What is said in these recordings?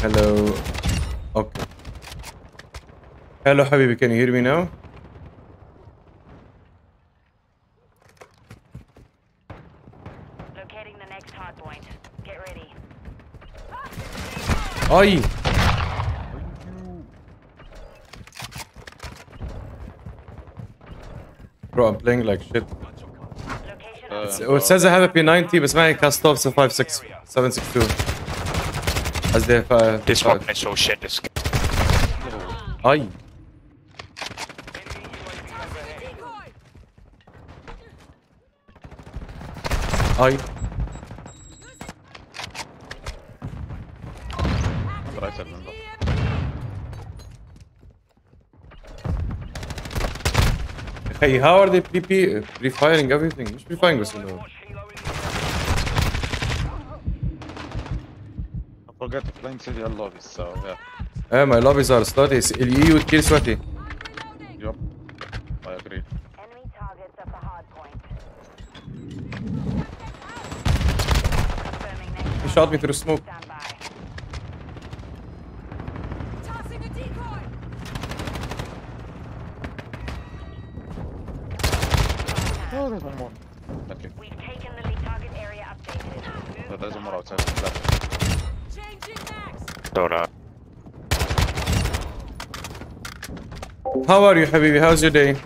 hello. Okay. Hello, Habibi. Can you hear me now? Locating the next hard point. Get ready. Oi! Bro, I'm playing like shit. Uh, it says I have a P90, but man, I can stop to 5.6, 7.62. As they uh, This fuck. weapon uh, is so shit. This. Aye. Aye. But I. Hey, how are they pre-firing uh, everything? Just pre-firing us in get got plenty of lobbies, so yeah. Yeah, my lobbies are studies. You would kill sweaty. Yep, I agree. Enemy targets at the hard point. He shot me through smoke. How are you, Habibi? How's your day?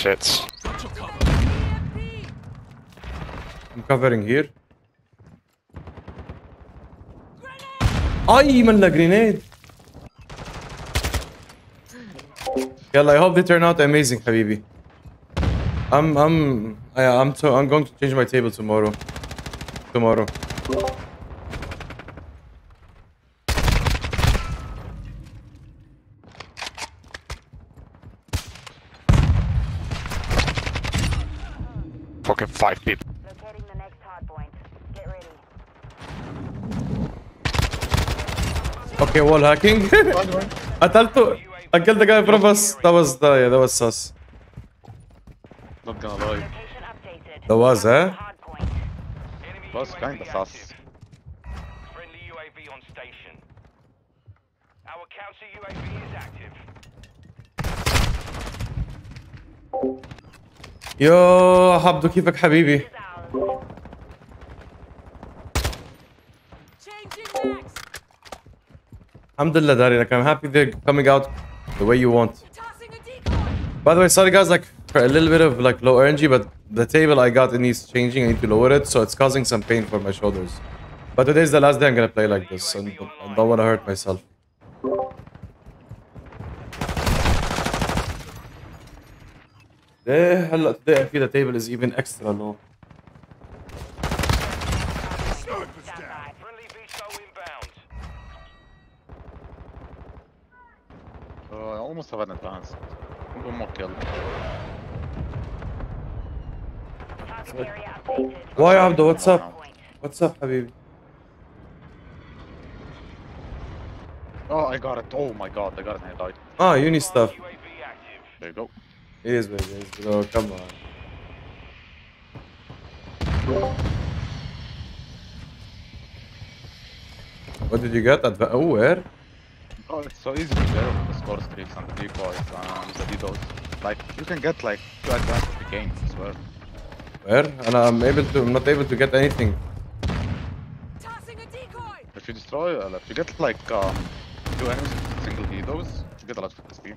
shits. I'm covering here. I'm in the grenade. Yeah, I hope they turn out amazing, Habibi. I'm, I'm, I, am i am i am i am going to change my table tomorrow. Tomorrow. fucking five people. Locating the next hard point. Get ready. Okay, wall hacking. I thought to, I killed the guy in front of us. That was the yeah, that was sus. Not gonna lie. That was, eh? That was kinda sus. يو حبدو كيفك حبيبي Is ours. Changing max! الحمد لله داري like I'm happy they're coming out the way you want Tossing a decoy! By the way, sorry guys, like for a little bit of like low energy, but the table I got it needs changing. I need to lower it, so it's causing some pain for my shoulders. But today's the last day I'm gonna play like this, and I don't want to hurt myself. Extra low. Stand by. Friendly VSO inbound. Uh, I almost have an advance. One more kill. Target area updated. Why Abdo? What's up? What's up, Habibi? Oh, I got it. Oh my god, I got it and I died. Ah, uni stuff. There you go. It is what it is, bro. Come on. What did you get? Adva- oh, where? Oh, it's so easy to get with the score streaks and the decoys and the DDoS. Like, you can get like two advances of the game, I swear. Where? And I'm able to. I'm not able to get anything. Tossing a decoy. If you destroy, uh, if you get like um, two enemies with single heroes, you get a lot of XP.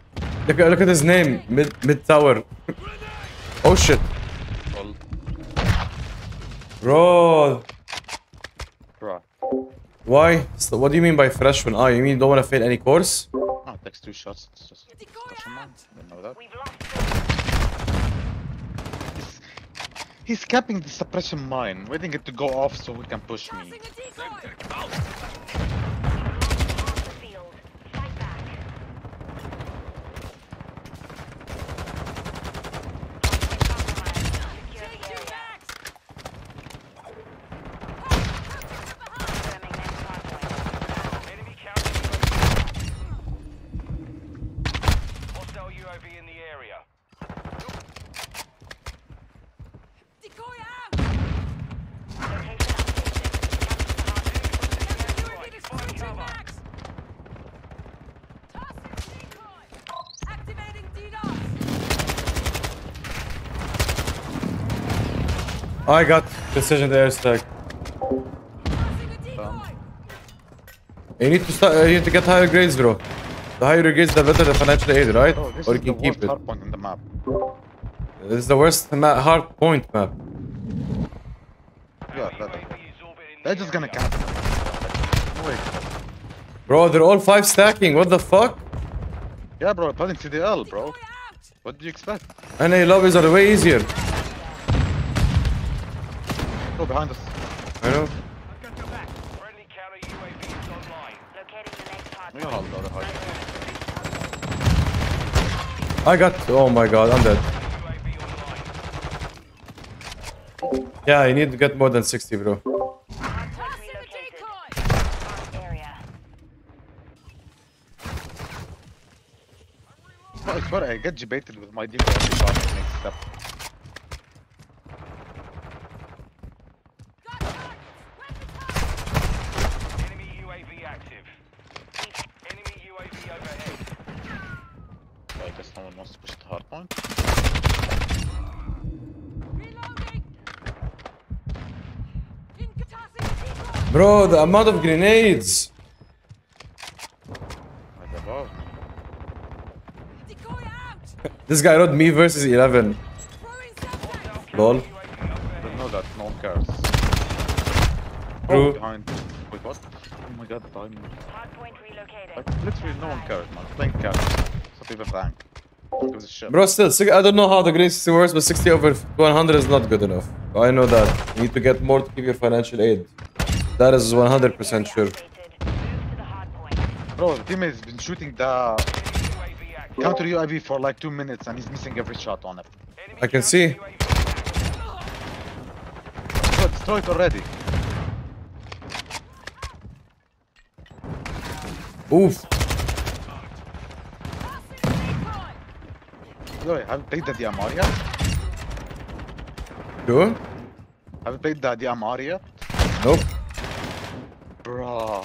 Look, look at his name. Mid mid tower. Oh shit. Well, bro. Bro. why? So what do you mean by fresh one? Ah you mean you don't want to fail any course? Oh, it takes two shots. It's just Decoy question Didn't know that. He's, he's capping the suppression mine, waiting it to go off so we can push me. a decoy. the field. Fight back. Secure the Changing area. backs. Confirming next hardpoint. Enemy counter UAV. Hostile UAV in the area. Decoy out. Location updated. Capture the hardpoint. Counter UAV switching backs. Tossing decoy. Activating DDoS. Oh, I got precision airstrike you need to start uh, you need to get higher grades bro the higher your grades the better the financial aid right Oh, or you can keep worst it hard point in the map. this is the worst ma- hard point map Yeah, that, UAV is orbiting the they're just gonna cap. No bro they're all five stacking what the fuck Yeah, bro, playing CDL, bro. What do you expect? NA lobbies are way easier Go behind us. I know Friendly counter UAV is online. Locating the next We hardpoint. all know the. I got oh my god I'm dead yeah you need to get more than 60 bro Hardpoint Tossing a decoy. Marked area. No, I swear, I get debated with my default every shot that makes step. Got targets. Weapons Enemy UAV active. Enemy UAV overhead. So I guess no one wants to push the hard point. Reloading. In tossing a decoy. Bro the amount of grenades Like above. Decoy out. this guy wrote me versus 11 lol UAV overhead. Don't know that, no one cares. Oh, behind. Wait, what? Oh my god, relocated. Like, literally no one cares, man. Playing catch. Stop even rank. Who gives a shit? Bro, still, I don't know how the grade system works, but 60 over 100 is not good enough. I know that. You need to get more to give your financial aid. That is 100% sure. Updated. Move to the hardpoint. Bro, the teammate has been shooting the counter UAV for like two minutes and he's missing every shot on it. I can see. UAV active. Bro, destroy already. Oof. Tossing a decoy. Yo, have you played the DMR yet? Sure? Have you played the DMR yet? Nope. Bro,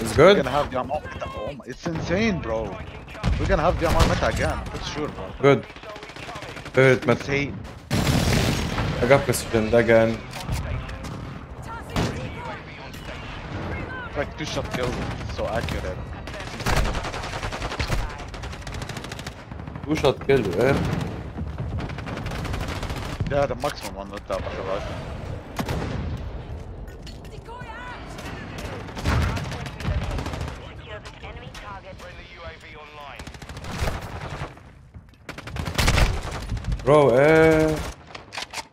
It's good? we're good? gonna have DMR. Oh my, it's insane, bro. We're gonna have DMR meta again, for sure, bro. Good. Favorite meta. Insane. I got precision again. Tossing a decoy. It's like two shot kill. So accurate. Two shot kill, eh? Yeah, the maximum one, not that one, Bro, eh?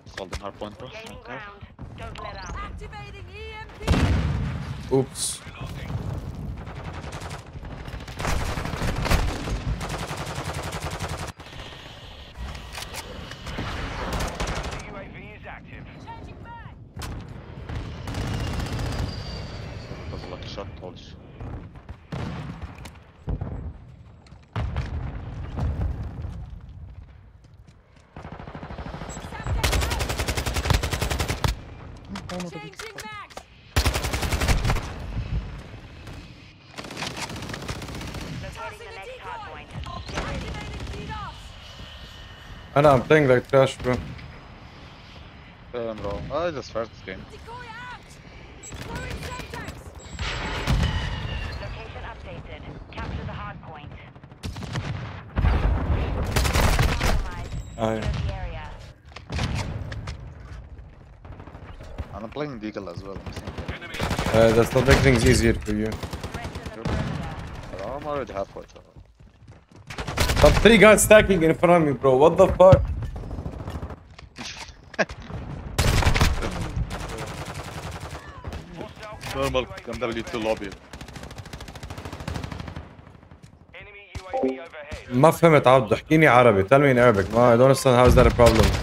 It's called an hard point, bro. Okay. ground. Don't let up. Activating EMP. Oops. The UAV is Bulge. Changing max. Locating the next hard point. Get ready. Activating DDoS. And I'm playing like trash, bro. Seven bro. I just first game. Decoy out. Throwing Semtex. Location updated. Capture the hard point. Compromised. Aye. Secure the area. And I'm playing Deagle as well. Uh, that's not making things easier for you. Threats in the perimeter. But I'm already halfway. So. Top three guys stacking in front of me, bro. What the fuck? Normal MW2 lobby. Enemy UAV overhead. ما فهمت عبد احكيني عربي. Tell me in Arabic. No, I don't understand how is that a problem.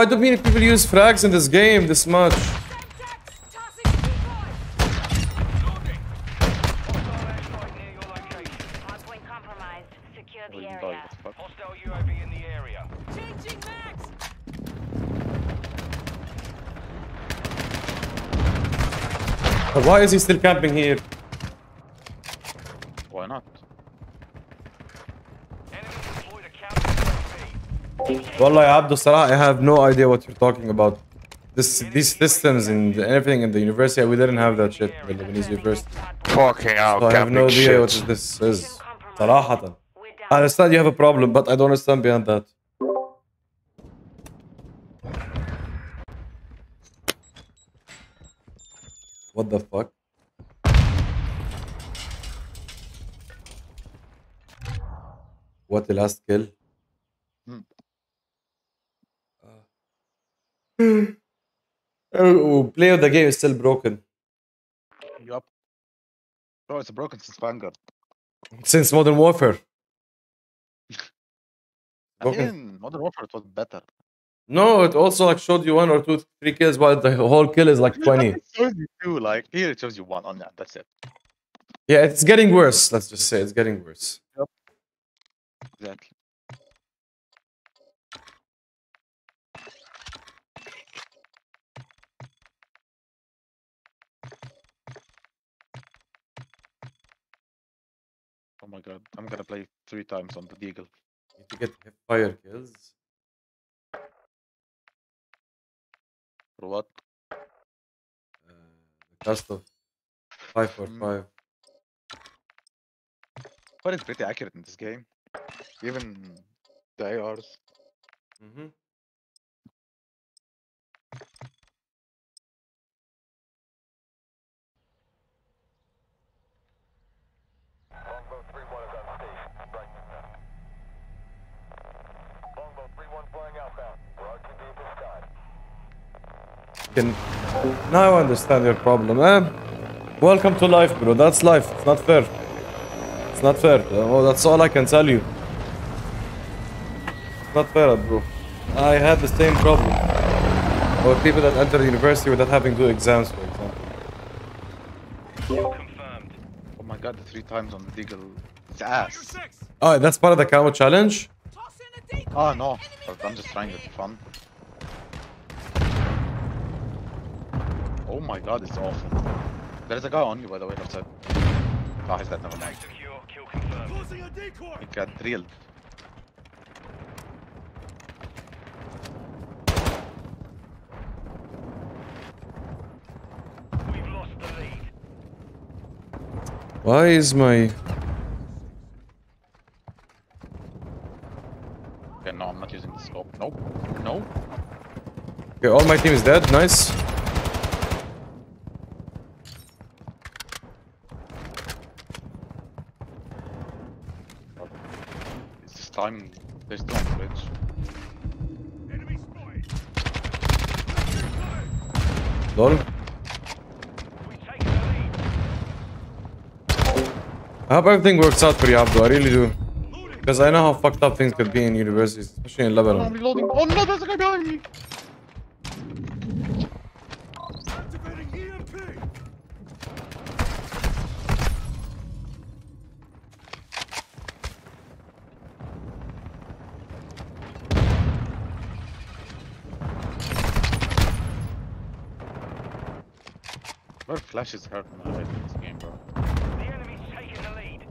Why do many people use frags in this game this much? Why is he still camping airstrike near your location. Hard point compromised. Secure the What you area. dog, fuck? Hostile UAV in the area. Changing max. Why is he still camping here? Why not? Enemy deployed a Wallah, Abdul Salah, I have no idea what you're talking about. This, these systems and everything in the university, we didn't have that shit in the Lebanese university. Fucking hell, so I have no idea shit. what this is. Salahatan. I understand you have a problem, but I don't understand beyond that. What the fuck? What the last kill? Hmm. Oh, oh, play of the game is still broken. Yup. Bro, it's broken since Vanguard. Since Modern Warfare. I mean, Modern Warfare it was better. No, it also like showed you one or two, three kills, while the whole kill is like 20. It shows you two, like here it shows you one on that. That's it. Yeah, it's getting worse. Let's just say it's getting worse. Exactly. My god, I'm gonna play three times on the Deagle. Need to get fire kills. For what? Uh, the cost of five for Mm. five. But it's pretty accurate in this game. Even the ARs. Mm-hmm. Longbow 3-1 is on station. Striking now. 3-1 flying outbound. For RTB this time. Can now I understand your problem. Eh? Welcome to life, bro. That's life. It's not fair. It's not fair. Well, that's all I can tell you. It's not fair, bro. I had the same problem. Or people that enter the university without having to do exams, for example. Kill confirmed. Oh the three times on the Deagle. It's ass. Oh, that's part of the camo challenge. Toss in a decoy. Oh no, I'm just trying it for fun. Oh my god, it's awful. There's a guy on you, by the way, left side. Oh, he's dead, never mind. Secure. Kill confirmed. He got drilled. We've lost the lead. Why is my Okay, no, I'm not using the scope. Nope. No. Okay, all my team is dead. Nice. It's this time they still on Twitch. Lol. We've taken the lead. I hope everything works out for you, Abdo. I really do. Because I know how fucked up things could be in universities, especially in Oh, I'm Lebanon. reloading. Oh no, there's a guy behind me. Where flash is hurt man in this game, bro. The enemy's taking the lead.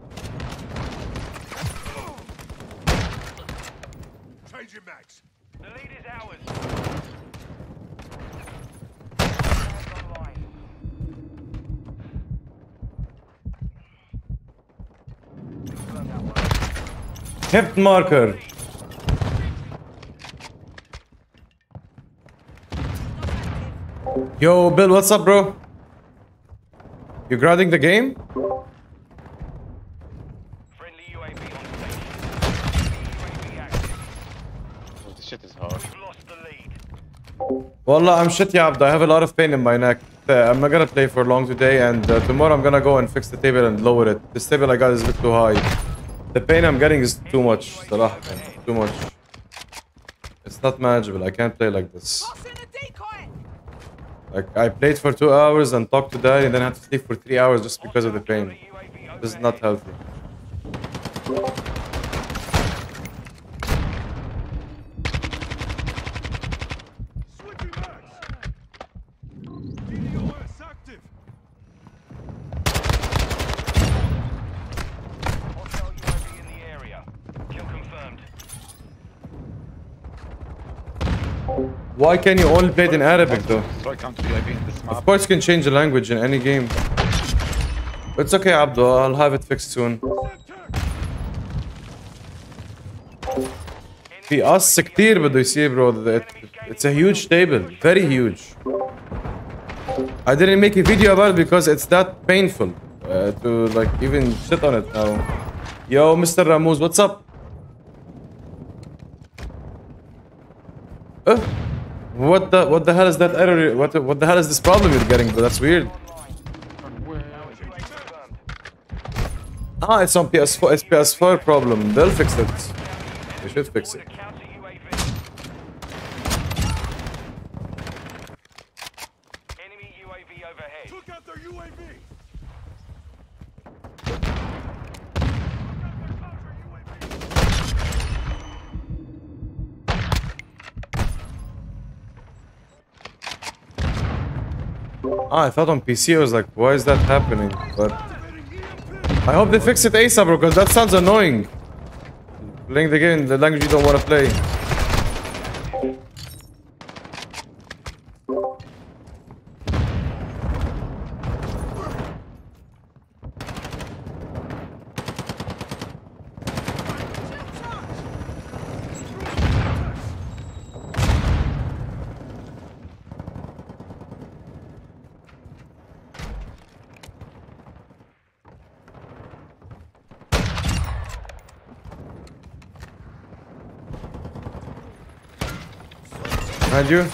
Changing max. The lead is ours. Online. Kept marker. Yo, Bill, what's up, bro? You grinding the game? Friendly UAV on station. UAV active. Oh, this shit is hard. We've lost the lead. Wallah, I'm shit, ya I have a lot of pain in my neck. Uh, I'm not gonna play for long today, and uh, tomorrow I'm gonna go and fix the table and lower it. This table I got is a bit too high. The pain I'm getting is too much. Too much. It's not manageable. I can't play like this. Like I played for two hours and talked to Daddy, and then had to sleep for three hours just because of the pain. This is not healthy. Switching max. DDoS active. Hostile UAV in the area. Kill confirmed. Why can you only play it in Arabic though? Destroy counter UAV in this map. Of course, you can change the language in any game. It's okay, Abdo. I'll have it fixed soon. في قص كتير بده يصير bro. It- It's a huge table. Very huge. I didn't make a video about it because it's that painful uh, to like even sit on it now. Yo, Mr. Ramuz, what's up? Uh, what the what the hell is that error? What what the hell is this problem you're getting? That's weird. Ah, it's on PS4. It's PS4 problem. They'll fix it. They should fix it. Counter UAV. Enemy UAV overhead. Took out their UAV. Ah, I thought on PC I was like, why is that happening? But I hope they fix it ASAP, bro, because that sounds annoying. Playing the game in the language you don't want to play. Behind you.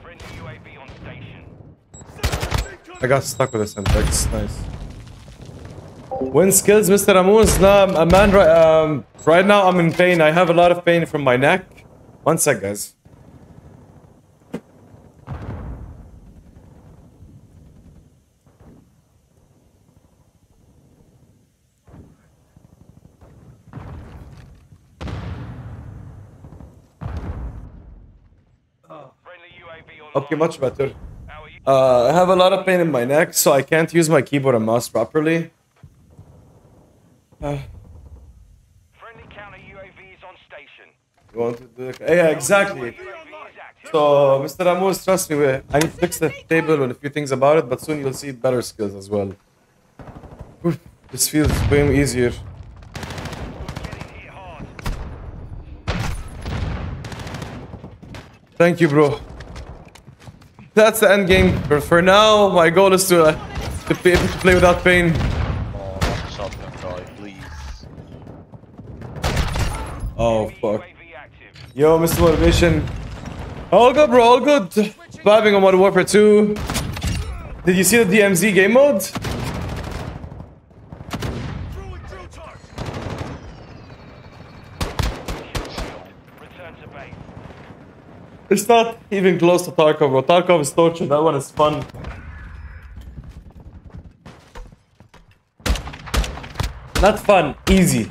Friendly UAV on station. I got stuck with the Semtex. Nice. Win skills, Mr. Amuz. Nah, man, right, um, right now I'm in pain. I have a lot of pain from my neck. One sec, guys. Friendly UAV online. Okay, much better. Uh, I have a lot of pain in my neck, so I can't use my keyboard and mouse properly. Uh, Friendly counter UAV is on station. you want to do it? Yeah, exactly. UAV is active. So, Mr. Ramos, trust me, I need to fix the table and a few things about it, but soon you'll see better skills as well. Oof, This feels way easier. Getting hit hard. Thank you, bro. That's the end game. But for now, my goal is to, uh, to be able to play without pain. Oh, guy, please. Oh, fuck. Yo, Mr. Motivation. All good, bro, all good. Vibing on Modern Warfare 2. Did you see the DMZ game mode? Throwing drill target. Return to base. It's not even close to Tarkov, bro. Tarkov is torture. That one is fun. Not fun, easy.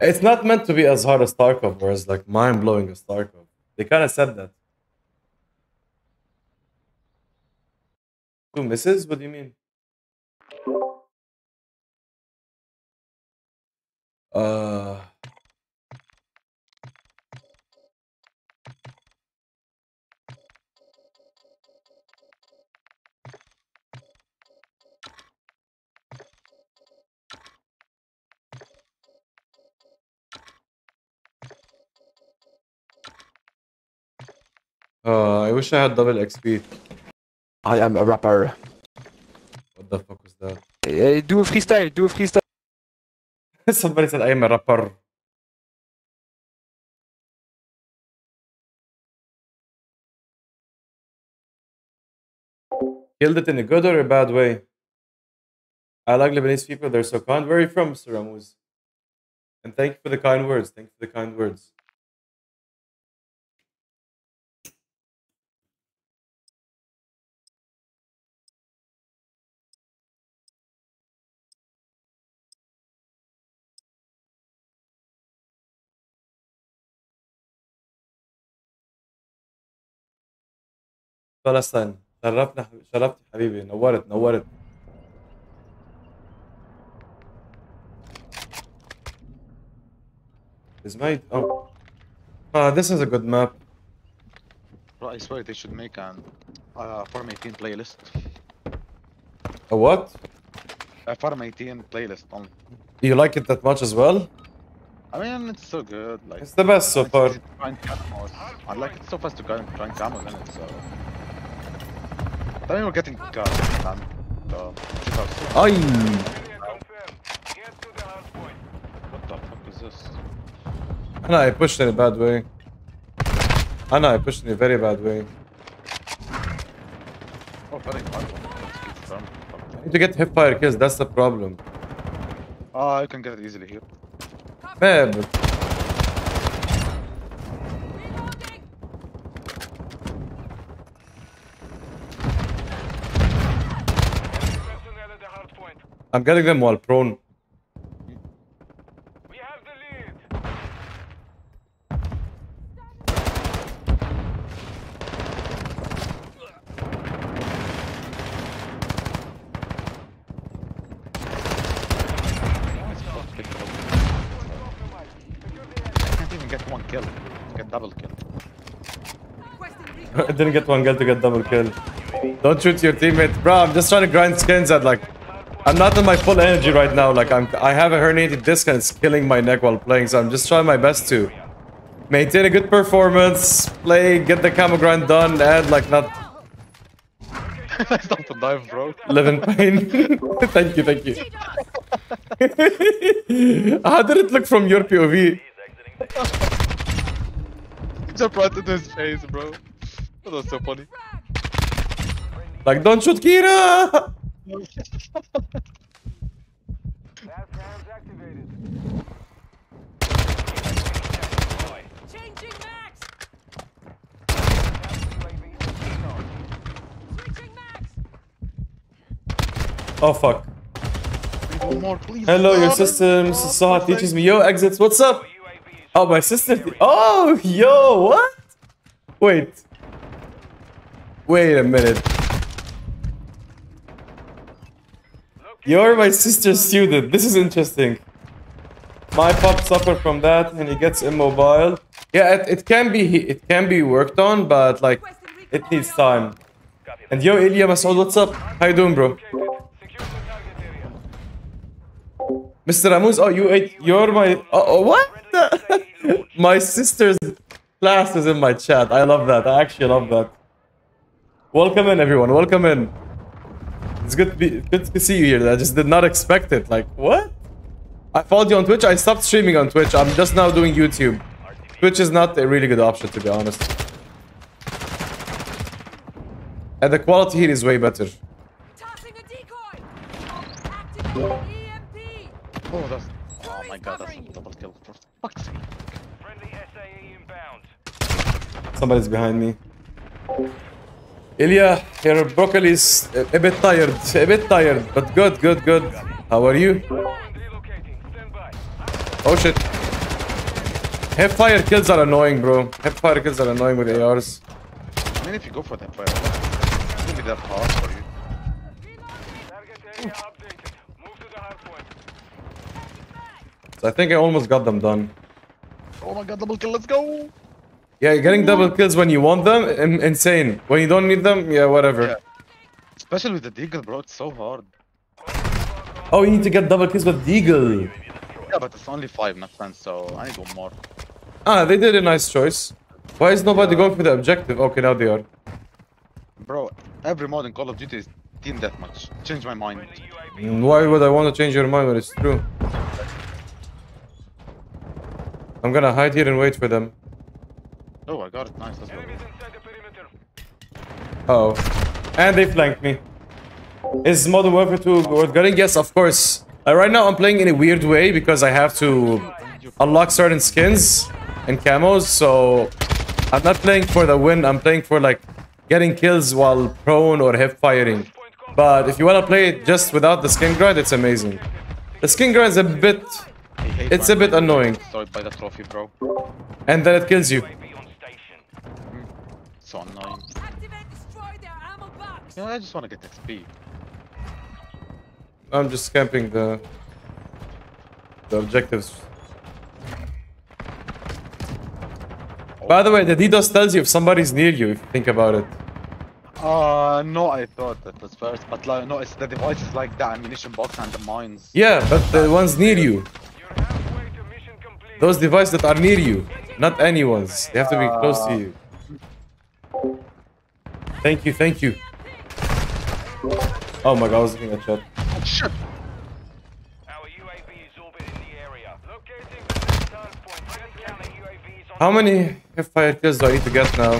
It's not meant to be as hard as Tarkov, or as like mind blowing as Tarkov. They kind of said that. Two misses? What do you mean? Uh. Uh, I wish I had double XP. I am a rapper. What the fuck was that? Eh, doe een freestyle, do a freestyle. Somebody said I am a rapper. Killed it in a good or a bad way? I like Lebanese people, they're so kind. Where are you from, Mr. Ramuz? And thank you for the kind words. Thank you for the kind words. شرفت حبيبي نورت نورت Is. Oh. Uh, this is a good map. I swear they should make an uh, Farm 18 playlist. A what? A Farm 18 playlist only. You like it that much as well? I mean, it's so good. Like, it's the best so far. I like it so fast to go and grind camos in it, so... Then we're getting. Uh, shit out. Ay! Confirmed. Get to the hard point. What the fuck is this? Anna, I pushed in a bad way. I know I pushed in a very bad way. Oh, very hard one. Let's keep firm. I need to get hip fire kills, that's the problem. Oh, you can get it easily here. Man, but Reloading. Personnel at the hard point. I'm getting them while prone. We have the lead. I can't even get one kill. Get double kill. I didn't get one kill to get double kill. Don't shoot your teammate. Bro, I'm just trying to grind skins at like... I'm not in my full energy right now. Like, I'm, I have a herniated disc and it's killing my neck while playing. So I'm just trying my best to maintain a good performance, play, get the camo grind done, and like not Stop the dive, bro. live in pain. thank you, thank you. How did it look from your POV? Jump right into his face, bro. That was so funny. Like, don't shoot Kira! Changing max. Switching max. Oh fuck. One more. Hello, your sister, no. Uh, Mrs. Saha teaches me. Yo, exits, what's up? Oh, my sister. Oh, yo, what? Wait. Wait a minute. You're my sister's student. This is interesting. My pop suffered from that and he gets immobile. Yeah, it, it can be it can be worked on, but like it needs time. And yo, Ilya Masoud, what's up? How you doing, bro? Mr. Ramuz, oh, you ate, you're my, oh, what? my sister's class is in my chat. I love that. I actually love that. Welcome in, everyone. Welcome in. It's good to be, good to see you here. I just did not expect it. Like, what? I followed you on Twitch. I stopped streaming on Twitch. I'm just now doing YouTube. Twitch is not a really good option, to be honest. And the quality here is way better. Tossing a decoy. EMP. Oh, that's. Oh my god, that's a double kill. For fuck's sake. Friendly SAE inbound. Somebody's behind me. Ilya, your broccoli's a, a bit tired, a bit tired, but good, good, good. How are you? Relocating. Stand by. Oh shit. Hipfire kills are annoying, bro. Hipfire kills are annoying with ARs. I mean, if you go for that fire, it's gonna be that hard for you. Target area updated. Move to the hard. So I think I almost got them done. Oh my god, double kill, let's go! Yeah, getting double kills when you want them, insane. When you don't need them, yeah, whatever. Yeah. Especially with the Deagle, bro, it's so hard. Oh, you need to get double kills with Deagle. Yeah, but it's only five, not ten, so I need one more. Ah, they did a nice choice. Why is nobody going for the objective? Okay, now they are. Bro, every mod in Call of Duty is team deathmatch. Change my mind. Mm, Why would I want to change your mind when it's true? I'm gonna hide here and wait for them. Oh, I got it. Nice, let's go. Enemies inside the perimeter. Oh. And they flanked me. Is Modern Warfare 2 worth getting? Yes, of course. Uh, right now I'm playing in a weird way because I have to unlock certain skins and camos, so I'm not playing for the win, I'm playing for like getting kills while prone or hip firing. But if you wanna play it just without the skin grind, it's amazing. The skin grind is a bit It's a bit annoying. By the trophy, bro. and then it kills you. You know, I just want to get XP. I'm just camping the the objectives. By the way, the DDoS tells you if somebody's near you, if you think about it. Uh, no, I thought that was first, but like, no, it's the devices like the ammunition box and the mines. Yeah, but the ones near you. You're halfway to mission complete. Those devices that are near you, not anyone's. They have to be close to you. Thank you, thank you. Oh my god, I was looking at chat. Shit! Our UAV is orbiting the area. Locating the next hard point. Friendly counter UAVs on How many fire kills do I need to get now?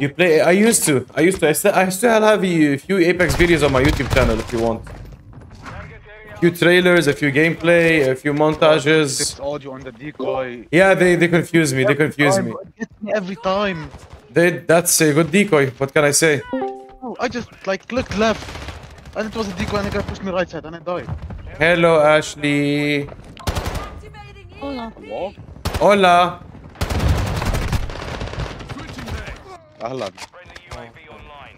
You play? I used to. I used to. I still, I still have a few Apex videos on my YouTube channel if you want. A few trailers, a few gameplay, a few montages. This audio on the decoy. Yeah, they, they confuse me. They confuse me. me every time. They, that's a good decoy. What can I say? I just like looked left, and it was a decoy, and the guy pushed me right side, and I died. Hello, Ashley. Hola. EMP. Hola. Ahlan. Friendly UAV online.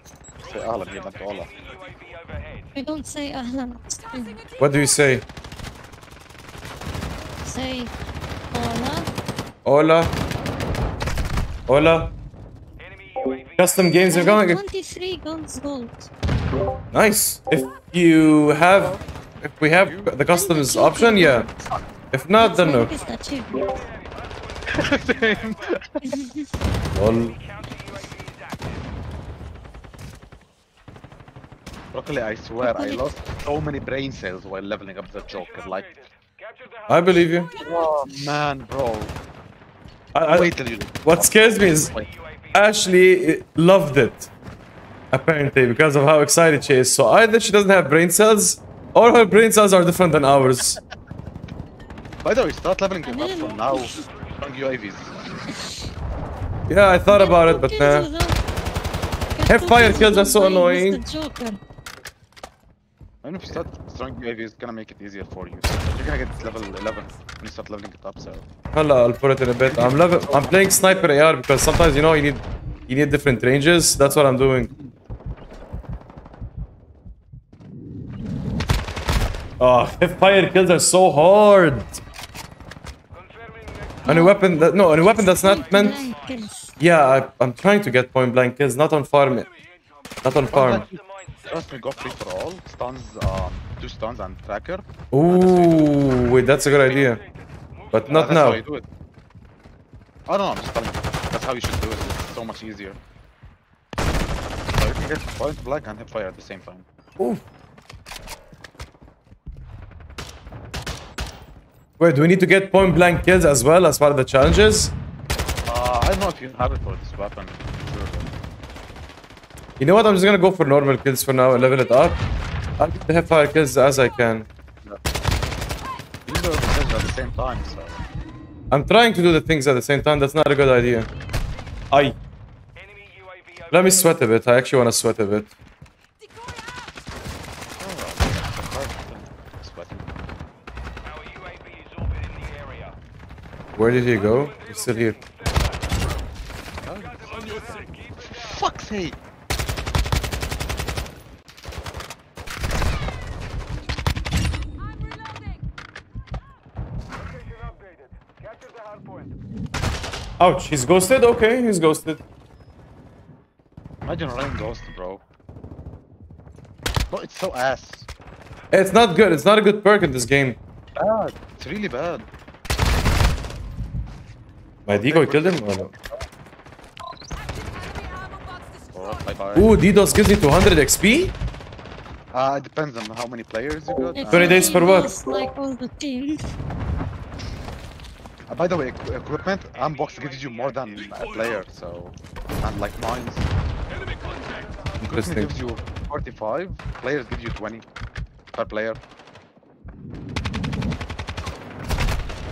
Say ahlan, yeah, not hola. We don't say ahlan. Tossing a decoy. What do you say? Say hola. Hola. Hola. Enemy Custom games are have going. 23 guns gold. Nice. If you have, if we have the customs option, yeah. If not, then no. What is that too? Lol. Counter UAV is active. Broccoli, I swear, I lost so many brain cells while leveling up the Joker. Like, I believe you. oh man, bro. I, I, Wait till you. what scares me is Wait. Ashley loved it. Apparently, because of how excited she is. So either she doesn't have brain cells, or her brain cells are different than ours. By the way, start leveling I them up didn't from know. now. Strong UAVs. Yeah, I thought about it, but uh, nah. Hellfire kills are so annoying. The Joker. If you start strong UAV, it's gonna make it easier for you. You're gonna get level 11 when you start leveling it up. So Hala, I'll put it in a bit. I'm level. I'm playing sniper AR because sometimes you know you need you need different ranges. That's what I'm doing. Ah, oh, fire kills are so hard. confirming next On a weapon that no, on a weapon that's not meant. Nine. Yeah, I, I'm trying to get point blank kills, not on farm. Not on farm. Trust me, go free for all. Stuns, um, two stuns and tracker. Ooh, wait, that's a good idea. But Uh, not how now. you do it. Oh no, I'm just telling you. That's how you should do it. It's so much easier. So you can get point blank and hip fire at the same time. Ooh. Wait, do we need to get point blank kills as well as part of the challenges? Uh, I don't know if you have it for this weapon. Sure. You know what? I'm just gonna go for normal kills for now and level it up. I'll get the hipfire kills as I can. You do the kills at the same time, so. I'm trying to do the things at the same time. That's not a good idea. Aye. Enemy UAV Let me sweat a bit. I actually want to sweat a bit. Sweating. Our UAV is orbiting the area. Where did he go? He's still here. Fuck's sake! Ouch, he's ghosted? Okay, he's ghosted. Imagine running ghost, bro. But it's so ass. It's not good. It's not a good perk in this game. Bad. It's really bad. My decoy killed him? Oh, no. Enemy ammo box destroyed. Alright, bye bye. Ooh, DDoS gives me 200 XP? Uh, it depends on how many players you got. It's 20 days for what? like all the teams. Uh, by the way, equ- equipment unbox gives you more than a player, so unlike like mines. Equipment gives you 45, players give you 20 per player.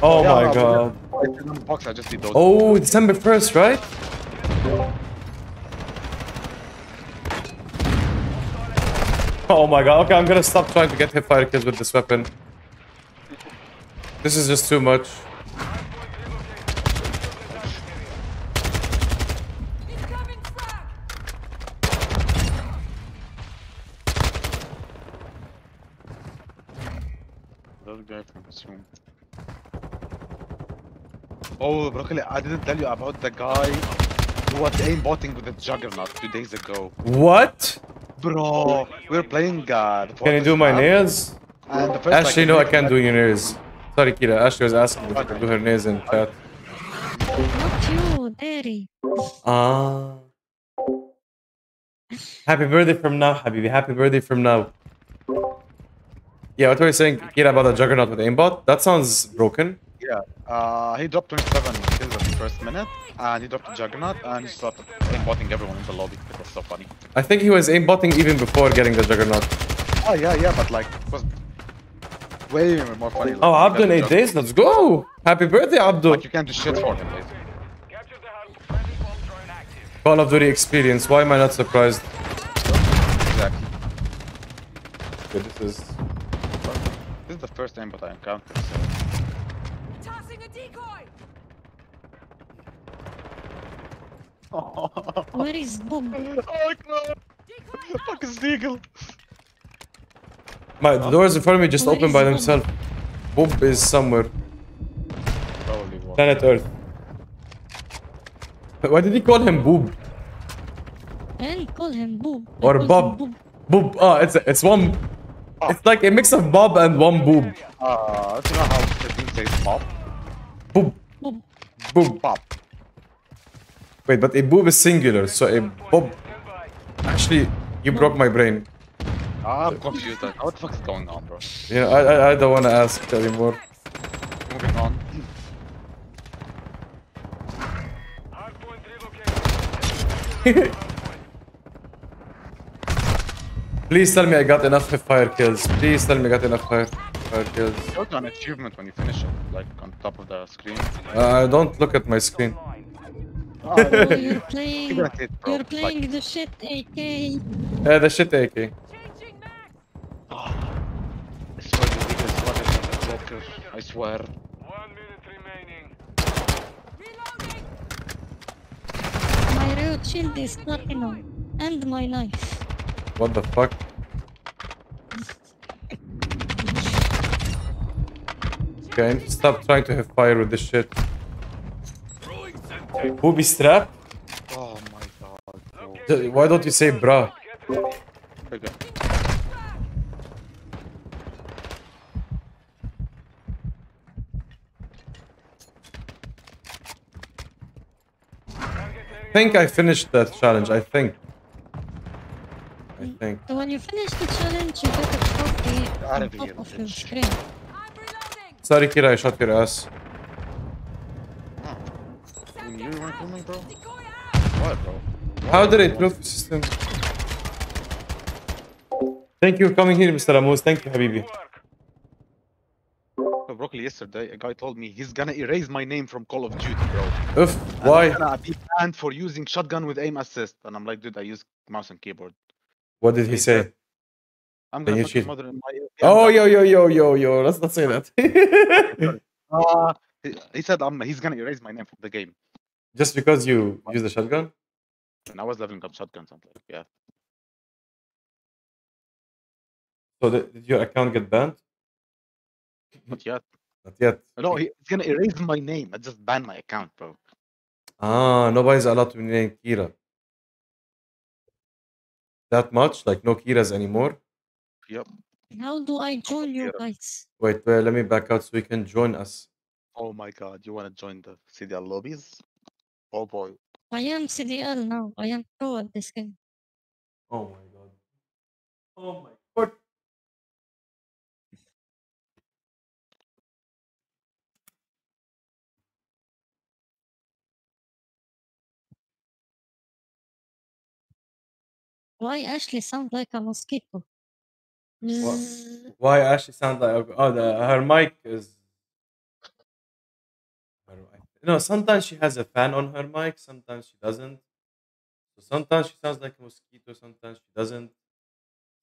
Oh Yeah, my no, god. but unbox, I just need those. Oh, December 1st, right? Oh my god. Okay, I'm gonna stop trying to get hipfire kills with this weapon. This is just too much. Incoming frag. Those guys from assume. Broccoli! I didn't tell you about the guy who was aimbotting with the juggernaut two days ago. What? Bro, we are playing the Can you do my nails? And the first, Ashley, like, no, I can't do your nails. Sorry, Kira. Ashley was asking me if I could do her nails in chat. Not you, Daddy. Ah. Happy birthday from now, Habibi. Happy birthday from now. Yeah, what were you saying, Kira, about the Juggernaut with aimbot? That sounds broken. Yeah, uh, he dropped 27 kills in the first minute, and he dropped the Juggernaut, and he started aimbotting everyone in the lobby. It was so funny. I think he was aimbotting even before getting the Juggernaut. Oh yeah, yeah, but like, it was way more funny. Like, Oh, you Abdul in eight days. Let's go. Happy birthday, Abdul. Like, you can't do shit for him, basically. Capture the hub. Friendly bomb drone active. Call of Duty experience. Why am I not surprised? Exactly. Okay, this is. This is the first aimbot I encountered, so... Tossing a decoy. Where is Bob? Oh, no! Fuck is Deagle! My the doors in front of me just Where open by Bob? themselves. Bob is somewhere. Probably one. Planet Earth. Why did he call him Boob? I call him Bob. I Or Bob. him Boob. Oh, it's it's one. It's like a mix of Bob and one boob. Uh, do you know how the team says pop? Boob. Bob. Boob. Pop. Wait, but a boob is singular, so a bob. Actually, you broke my brain. Ah, I'm confused. Like, what the fuck is going on, bro? Yeah, I I, I don't want to ask anymore. Moving on. Please tell me I got enough fire kills. Please tell me I got enough fire, fire kills. You got an achievement when you finish it, like on top of the screen. Uh, don't look at my screen. Oh, you're playing. Keep it at it, bro. You're playing the shit AK. Uh, the shit AK. Changing mag. I swear the biggest fucking Joker. I swear. One minute remaining. Reloading. My road shield is not enough. And my knife. What the fuck? Okay, I need to stop trying to have fire with this shit. Booby strap? Oh my god. Bro. Why don't you say bra? Okay. I think I finished that challenge. I think. I think. So when you finish the challenge, you get a trophy Out on of here, top of your bitch. screen. Sorry, Kira, I shot your ass. Out. What, bro? How did it proof system? Thank you for coming here, Mr. Amos. Thank you, Habibi. So Broccoli yesterday, a guy told me he's gonna erase my name from Call of Duty, bro. Oof, why? I'm gonna be banned for using shotgun with aim assist. And I'm like, dude, I use mouse and keyboard. What did he say? I'm gonna put his cheat. mother in my Oh, yo, yo, yo, yo, yo. Let's not say that. Uh, he, he said um, he's gonna erase my name from the game. Just because you use the shotgun? And I was leveling up shotguns. I'm like, yeah. So the, did your account get banned? Not yet. Not yet. No, he, he's gonna erase my name. I just banned my account, bro. Ah, nobody's allowed to name Kira. That much? Like no Kiras anymore? Yep. How do I join you guys? Wait, wait, let me back out so you can join us. Oh my god, you wanna join the CDL lobbies? Oh boy. I am CDL now. I am pro at this game. Oh my god. Oh my god. Why Ashley sound like a mosquito? Bzzz. Mm. Why Ashley sound like oh the, her mic is her know, sometimes she has a fan on her mic, sometimes she doesn't. So sometimes she sounds like a mosquito, sometimes she doesn't.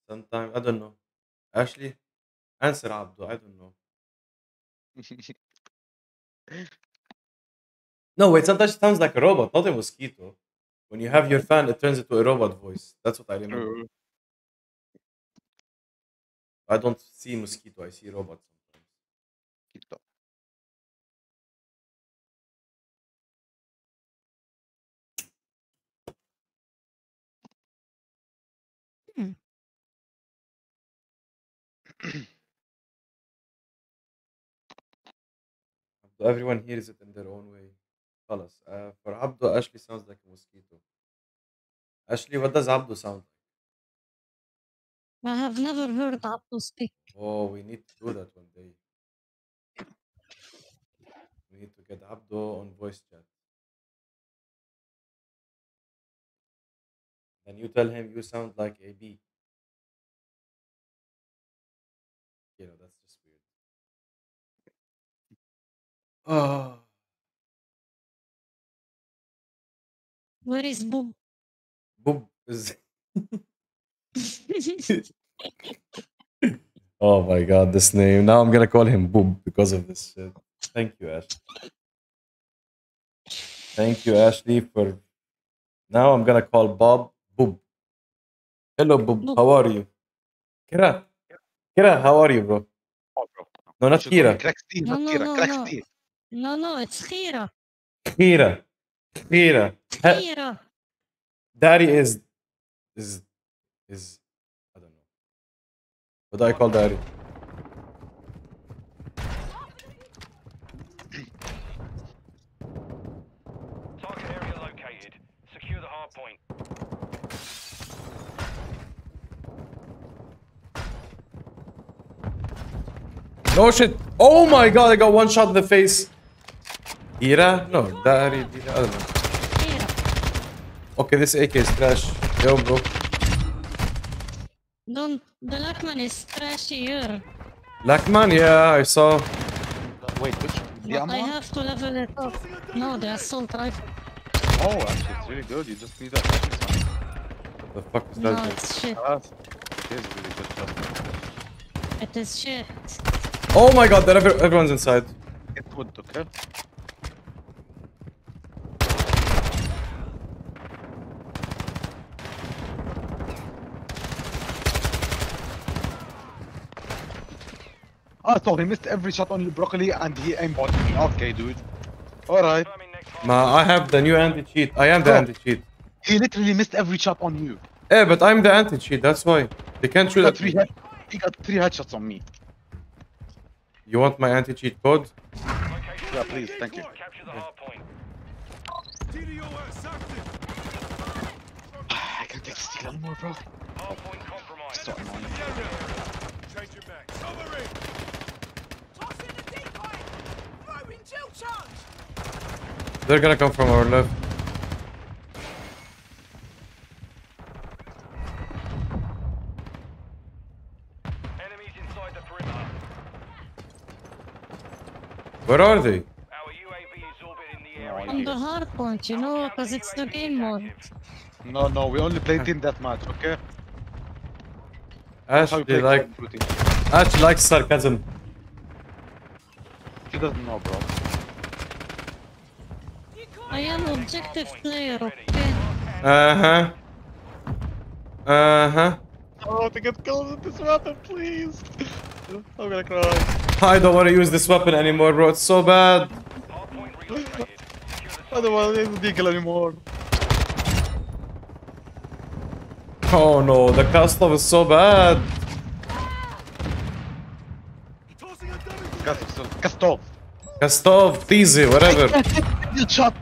Sometimes I don't know. Ashley, answer Abdul. I don't know. No, wait, sometimes she sounds like a robot, not a mosquito. When you have your fan, it turns into a robot voice. That's what I remember. True. I don't see mosquito, I see robot sometimes. Hmm. So everyone hears it in their own way. خلاص. Uh, for Abdo, Ashley sounds like a mosquito. Ashley, what does Abdo sound like? I have never heard Abdul speak. Oh, we need to do that one day. We need to get Abdo on voice chat. Then you tell him you sound like a bee. Oh. Where is Boom? Boob is. oh my god, this name. Now I'm gonna call him Boob because of this shit. Thank you, Ashley. Thank you, Ashley, for. Now I'm gonna call Bob Boob. Hello, Boob. Boob. How are you? Kira. Kira, how are you, bro? Oh, bro. No, not Should Kira. Crack Steve, No, no, Kira. no, Crack no. No, no, it's Khira. Kira. Kira. Ha- Khira. Daddy is. Is. Is. I don't know. What do I call Daddy? Target area located. Secure the hard point. No shit. Oh my god, I got one shot in the face. Ira? No, Dari. Dira, I don't know. Okay, this AK is trash. Yo, bro. Don't. The Lachmann is trashier. Lachmann, yeah, I saw. Wait, which? The I have to level it up. No, the assault rifle. Oh, actually, it's really good. You just need that. practice on. What the fuck is that? dude? it's shit. Ah, It is really good. Just It is shit. Oh my god, there everyone's inside. get wood, okay? Ah, so he missed every shot on broccoli and he aimbotted me. Okay, dude. Alright. Confirming next hard Ma, I have the new anti cheat. I am the Oh. anti cheat. He literally missed every shot on you. Yeah, but I'm the anti-cheat, that's why. They can't shoot at three me. he got three headshots on me. You want my anti-cheat code? Yeah, please, thank you. Capture the hard point. DDoS active. I can't take this anymore, bro. Hard point compromised. So annoying. Change your. Cover it. Tossing the decoy. Throwing drill charge. They're gonna come from our left. Enemies inside the perimeter. Where are they? Our UAV is orbiting the area. On the hard point, you know, because it's the game mode. No, no, we only play team deathmatch, okay? That's how we Ashley like Call of Duty. Ashley likes sarcasm. He doesn't know, bro. I am objective player, okay? Uh-huh. Uh-huh. Oh, to get killed with this weapon, please. I'm gonna cry. I don't want to use this weapon anymore, bro. It's so bad. Hard point relocated. Secure the I don't want to use the deagle anymore. Oh no, the Kastov is so bad. Tossing a dummy grenade. Kastov. Kastov, Tizi, whatever. Get shot.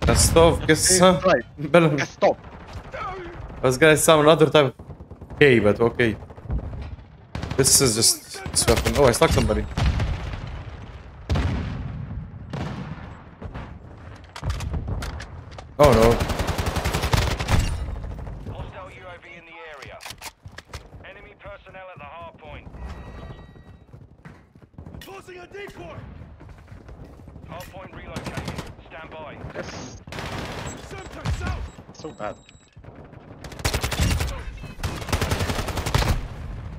Kastov, guess huh? Kastov. I was gonna some another type of K, but okay. This is just this weapon. Oh, I stuck somebody. Oh no.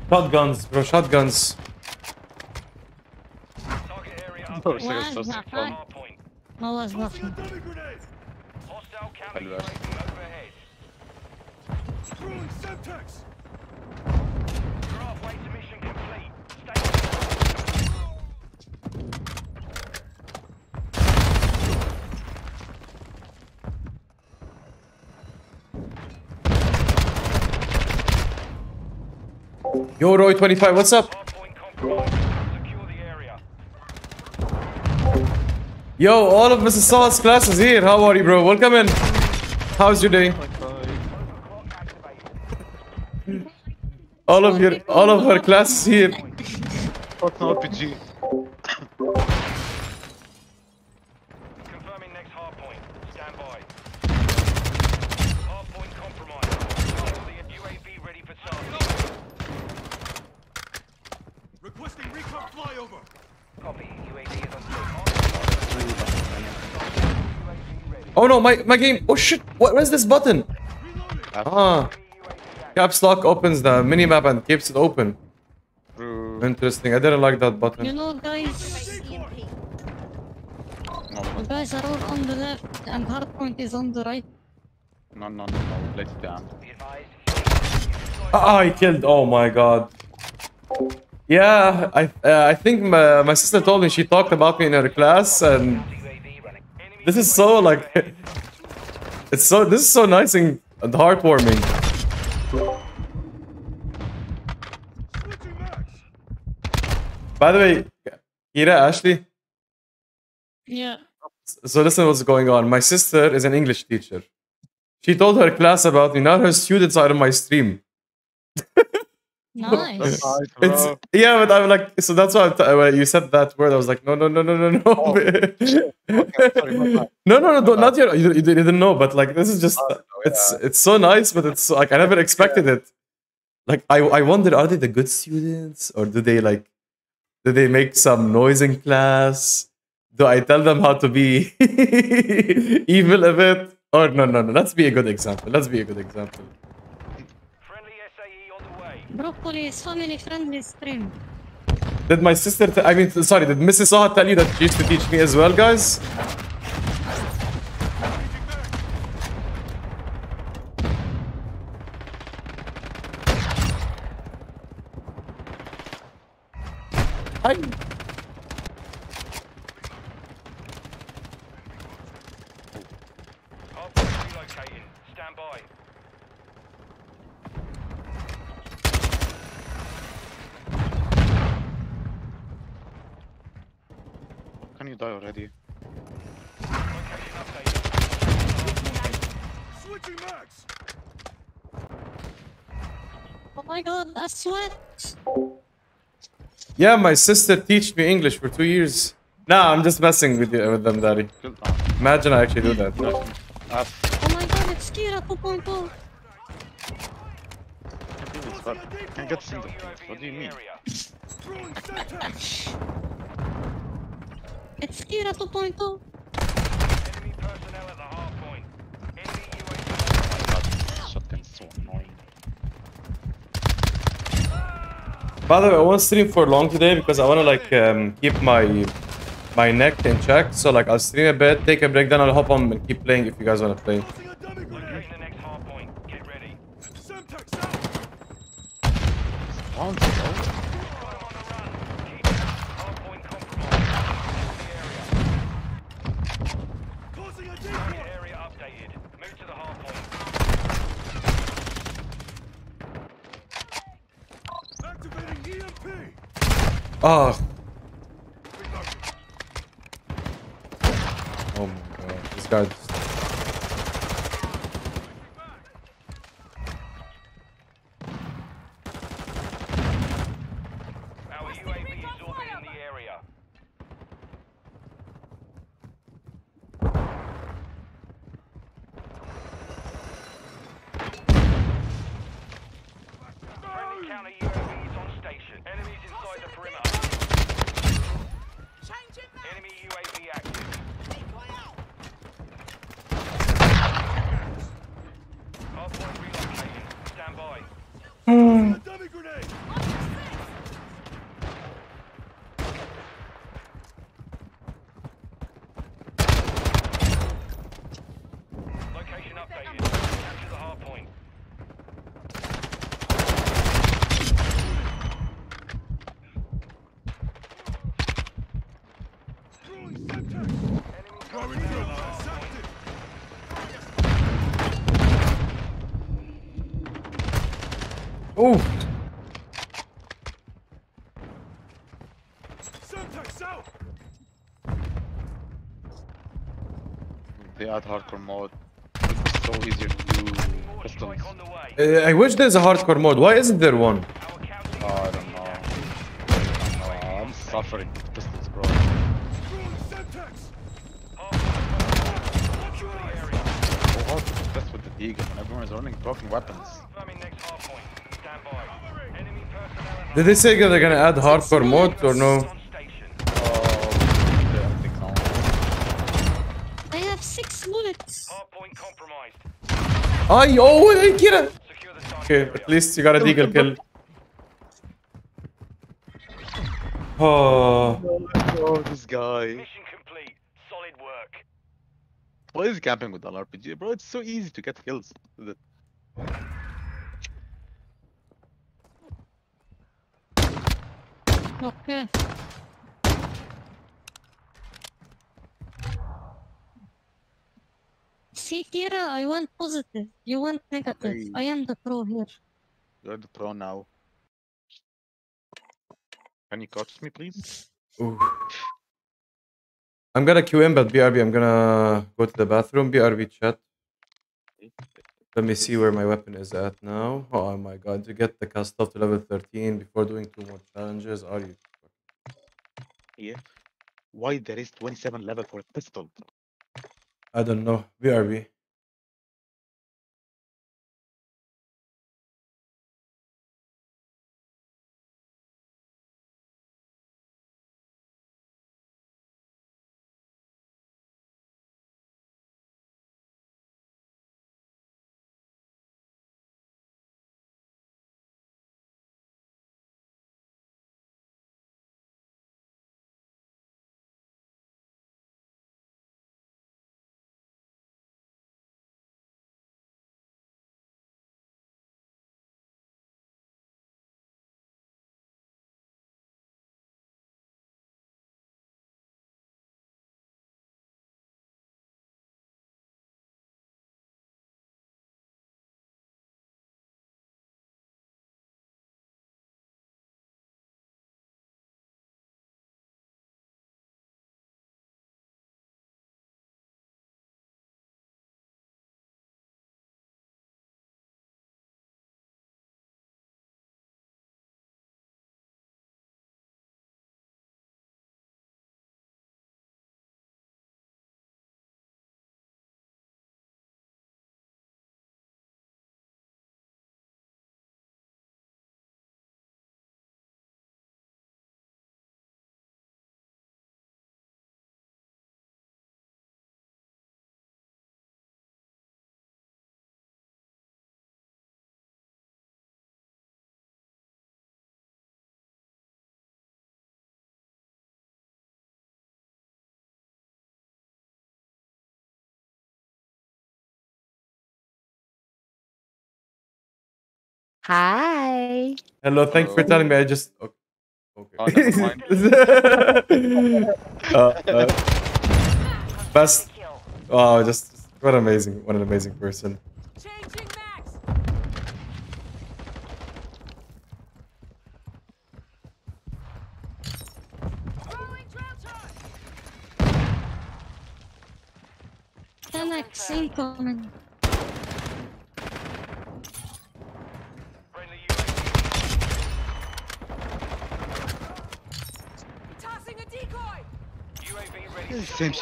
Shotguns, bro, shotguns. Target area up. Oh, Hard so it's so Wow, fun. point. No was nothing. dummy grenade. Hostile counter Hello. UAV overhead. Throwing Semtex. You're halfway to mission complete. Stay Yo, Roy25, what's up? Yo, all of Mrs. Saw's class is here. How are you, bro? Welcome in. How's your day? All of your, all of her class is here. RPG. Confirming next hard point. Stand by. Hard point compromised. Control the UAV ready for target. Requesting recon flyover. Copy. UAV is on station. Oh no, my, my game. Oh shit, what, where's this button? Ah, caps lock opens the minimap and keeps it open. Bro. Interesting, I didn't like that button. You know, guys, No, the guys are all on the left and hard point is on the right. no, no, no, no. Let it down. Ah, I killed. Oh my god. Yeah, I uh, I think my, my sister told me she talked about me in her class, and UAV running. Enemy this is so like, it's so this is so nice and, heartwarming. By the way, Kira, Ashley. Yeah. So listen, what's going on? My sister is an English teacher. She told her class about me. Now her students are in my stream. Nice. It's yeah, but I'm like, so that's why I'm when you said that word. I was like, no, no, no, no, no, no, oh. sorry, my bad. no, no, no, don't- not your. You, you didn't know, but like, this is just. Oh, it's it's so nice, but it's like I never expected it. Like I I wonder, are they the good students or do they like, do they make some noise in class? Do I tell them how to be evil a bit? Or no, no, no. Let's be a good example. Let's be a good example. Friendly SAE on the way. Broccoli is family friendly stream. Did my sister? T- I mean, sorry. Did Mrs. Saha tell you that she used to teach me as well, guys? I. Hardpoint relocating. Stand by. Can you die already? Location updated. Switching max. Oh my sweat. Yeah, my sister teach me English for two years. Nah, I'm just messing with you with them, daddy. Imagine I actually do that. Oh my god, it's Kira 2.0. Can get Semtex. What do you mean? It's Kira 2.0. Enemy personnel at the hardpoint. Enemy UAV. Shotgun's so annoying. By the way, I won't stream for long today because I want to like um, keep my my neck in check. So like I'll stream a bit, take a break, then I'll hop on and keep playing if you guys want to play. Tossing a dummy grenade. Locating the next hardpoint. Get ready. Semtex out. Bounce, bro. Got 'em on the run. Keep it. Hardpoint compromised. Causing a Target decoy. area updated. Move to the hardpoint. Activating EMP. Oh, Reloading. oh my god, this guy. Just... Our UAV is orbiting the area. Friendly counter UAV is on station. Enemies inside the perimeter. Changing mag. Enemy UAV active. Decoy out. Hardpoint relocating. Stand by. A dummy grenade. Location updated. Capture the hardpoint. Throwing Semtex. Throwing Semtex. Active. Ooh. They add hardcore mode. It's so easier to do More pistols. strike on the way. Uh, I wish there's a hardcore mode. Why isn't there one? Oh, I don't know. I don't know. I'm suffering with pistols, bro. Throwing Semtex. Hardpoint Watch your the eyes. So hard with the Deagle everyone is running broken weapons. Confirming next hardpoint. Stand by. Enemy personnel at Did they say they're gonna add hardcore mode or no? on station. Oh, I don't think no. I have six bullets. Hardpoint compromised. Ay, oh, I get it. Secure the target Okay, at least you got a deagle kill. Oh, Oh, oh this guy. Mission complete. Solid work. Why is he camping with LRPG? Bro, it's so easy to get kills with it. Okay. See, Kira, I want positive. You want negative. Hey. I am the pro here. You're the pro now. Can you catch me, please? Ooh. I'm gonna QM, but BRB, I'm gonna go to the bathroom. BRB chat. Let me see where my weapon is at now. Oh my god, to get the Kastov to level 13 before doing two more challenges. Are you? Yeah. Why there is 27 level for a pistol? I don't know. BRB. Hi. Hello, thank you for telling me. I just. Okay. Oh, okay. never mind. uh, uh, best. Oh, just just- what an amazing, what an amazing person. Changing max. Throwing drill charge. Alex incoming. Friendly UAV. Tossing a decoy. UAV ready to Same deploy. shotgun guy again. Requesting recon. Oh, at he's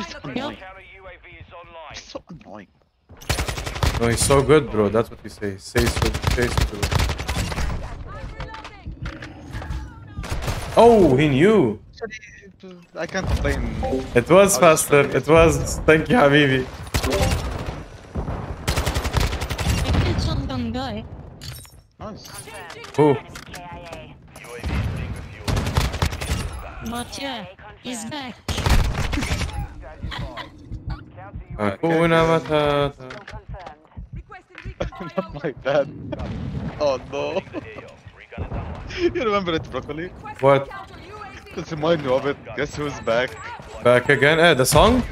my so location. annoying. Counter UAV is. So annoying. No, he's so good, bro. That's what we say. Say so, say so good. Oh, he knew. I can't complain. It was faster. It was. Thank you, Habibi. I killed shotgun guy. Nice. Who? Enemy KIA. But yeah, he's back. Hakuna Matata. Still confirmed. Requesting recon Not flyover. like that. Oh no. you remember it, Broccoli? What? counter UAV. Just remind me of it. Guess who's back? Back again. Eh, the song?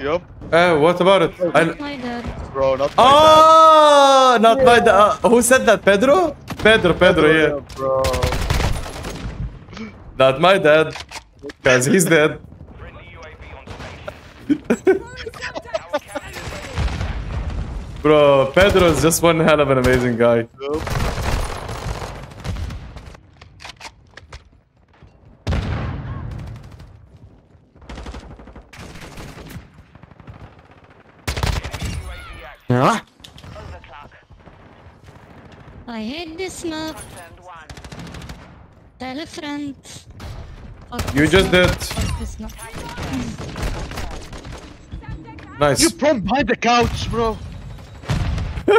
Yup. Eh, what about it? I... My dad. Bro, not my Oh, not my. Da- uh, who said that? Pedro? Pedro, Pedro, dad. yeah. bro. Not my dad. Because he's dead. Friendly UAV on station. Our counter Bro, Pedro is just one hell of an amazing guy. Yup. Huh? I hate this map. You just did. nice. You're from behind the couch, bro.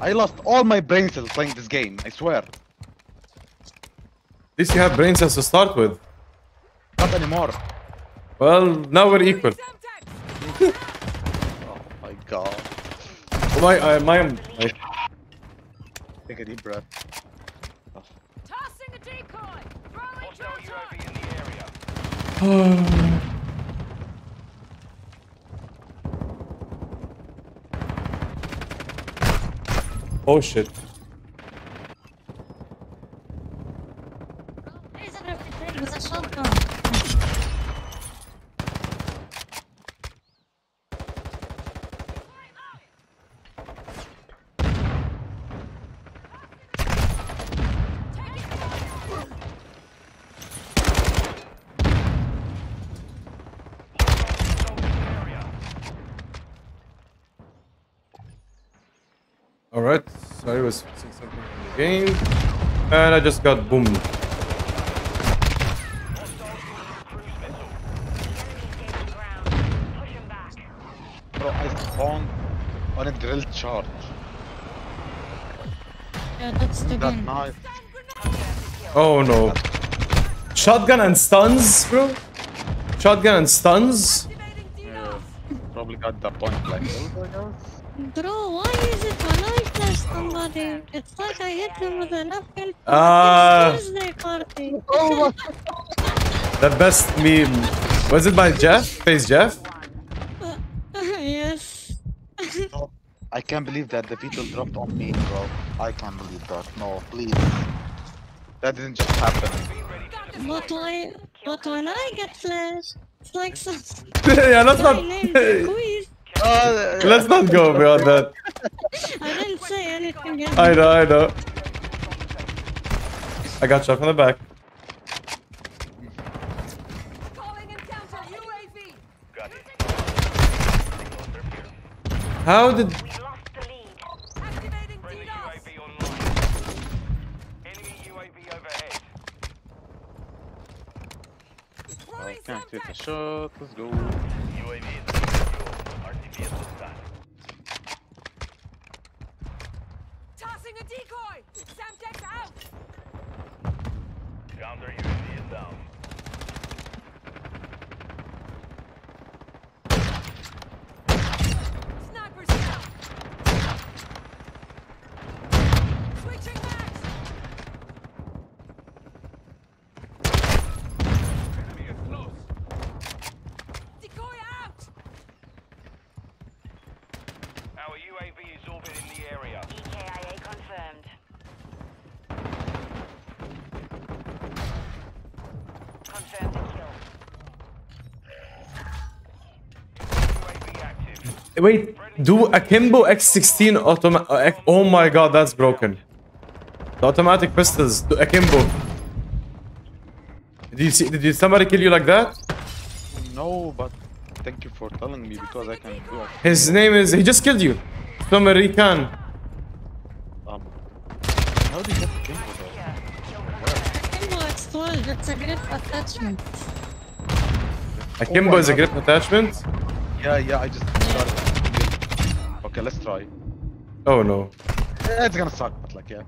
I lost all my brain cells playing this game, I swear. At least you have brain cells to start with. Not anymore. Well, now we're equal. oh my god. My, I, my, my, Take a deep breath. Tossing a decoy. Throwing Hostile drill. UAV in the area. oh shit. Laser everything with a shotgun. Alright, so I was fixing something in the game. And I just got boomed. Gaining ground. Push him back. Bro, I spawned on a drill charge. Yeah, that's the That game. knife. Oh no. Shotgun and stuns, bro? Shotgun and stuns? Yeah, probably got the point like I guess. Bro, why is it when I flash somebody? It's like I hit them with an apple. Ah. It's party. Oh The best meme. Was it by Jeff? Face Jeff? yes. I can't believe that the people dropped on me, bro. I can't believe that. No, please. That didn't just happen. But why? But when I get flash, it's like some yeah, let's guy not. Named Quiz. Let's not go beyond that. I didn't say anything. else. I know, I know. I got shot from the back. Calling encounter UAV. How did. We lost the lead. Activating UAV. Enemy UAV overhead. Throwing can't take a shot. Let's go. UAV is RTB at this time. Tossing a decoy. Semtex out. Counter UAV is down. confirmed the kill. UAV active. Wait, do Akimbo X16 automatic. Oh my god, that's broken. The automatic pistols, do Akimbo. Did you see? Did somebody kill you like that? No, but thank you for telling me because I can do it. His name is. He just killed you. From Rican. Um, how do you get the game? Akimbo X12, it's a grip attachment. Akimbo is a grip attachment. Yeah, yeah, I just started. Okay, let's try. Oh no. Eh, it's gonna suck, but like, yeah.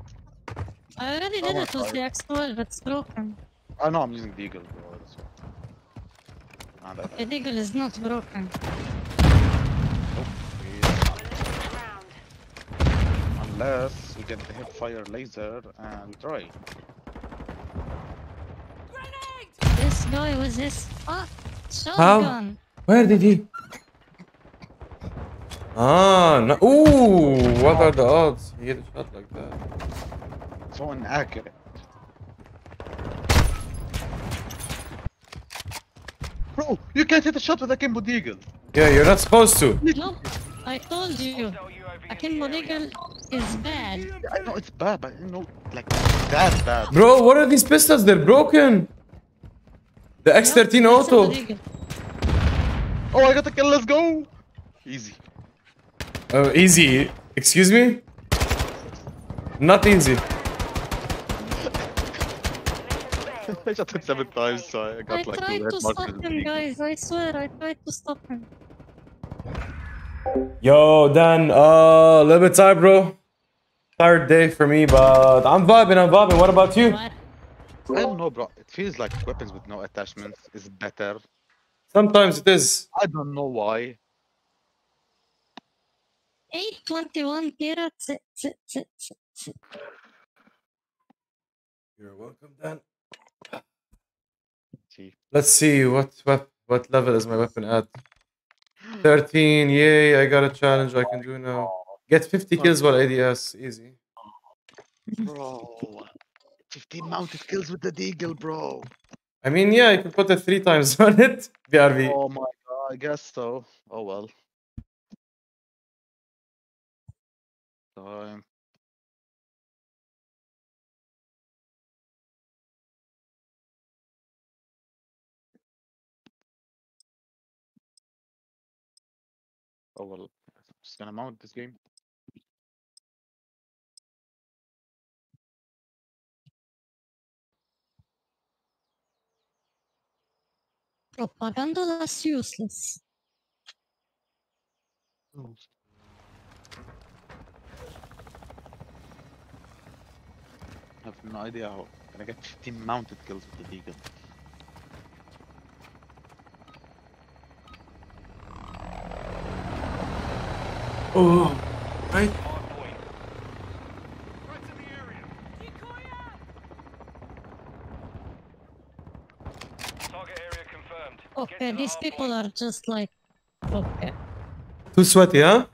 I already did it with the X12, it's broken. I know I'm using the eagle. Bro. so- ah, that- The Deagle is not broken. Round. Unless we get the hipfire laser and try. Grenade! This guy with his fuck shotgun. Where did he? Ah, no. Ooh, what are the odds? He hit a shot like that. So inaccurate. Bro, you can't hit a shot with Akimbo Deagle. Yeah, you're not supposed to. No, I told you. Akimbo Deagle is bad. I know it's bad, but you know, like that bad. Bro, what are these pistols? They're broken. The X13 No, auto. Oh, I got the kill. Let's go. Easy. Oh, easy. Excuse me? Not easy. I shot him seven times, so I I got like tried two to red markers stop him, eagle. guys. I swear, I tried to stop him. Yo, Dan, uh, a little bit tired, bro. Tired day for me, but I'm vibing, I'm vibing. What about you? I don't know, bro. It feels like weapons with no attachments is better. Sometimes it is. I don't know why. 821 Kira. Tse, tse, tse, tse, tse. You're welcome, Dan. Let's see what what what level is my weapon at. 13, yay, I got a challenge I can do now. Get 50 kills while ADS, easy. Bro. 15 mounted kills with the deagle, bro. I mean, yeah, you can put it three times on it. BRB. Oh my god, I guess so. Oh well. Time. Oh well. Just gonna mount this game. Propaganda that's useless. I have no idea how. Can I get 15 mounted kills with the deagle? Oh, right. Hard point. Threats in the area. Decoy out! Target area confirmed. Get Okay, these people are just like. Okay. Too sweaty, huh?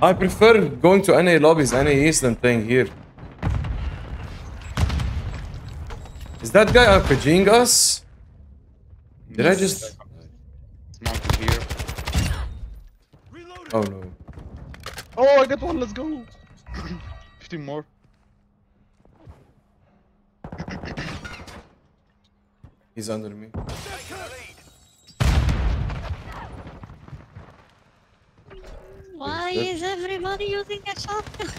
I prefer going to any lobbies, any East than playing here. Is that guy RPGing us? Did I just... It's mounted here. Oh no. Oh, I got one. Let's go. 15 more. He's under me. Why good. is everybody using a shotgun?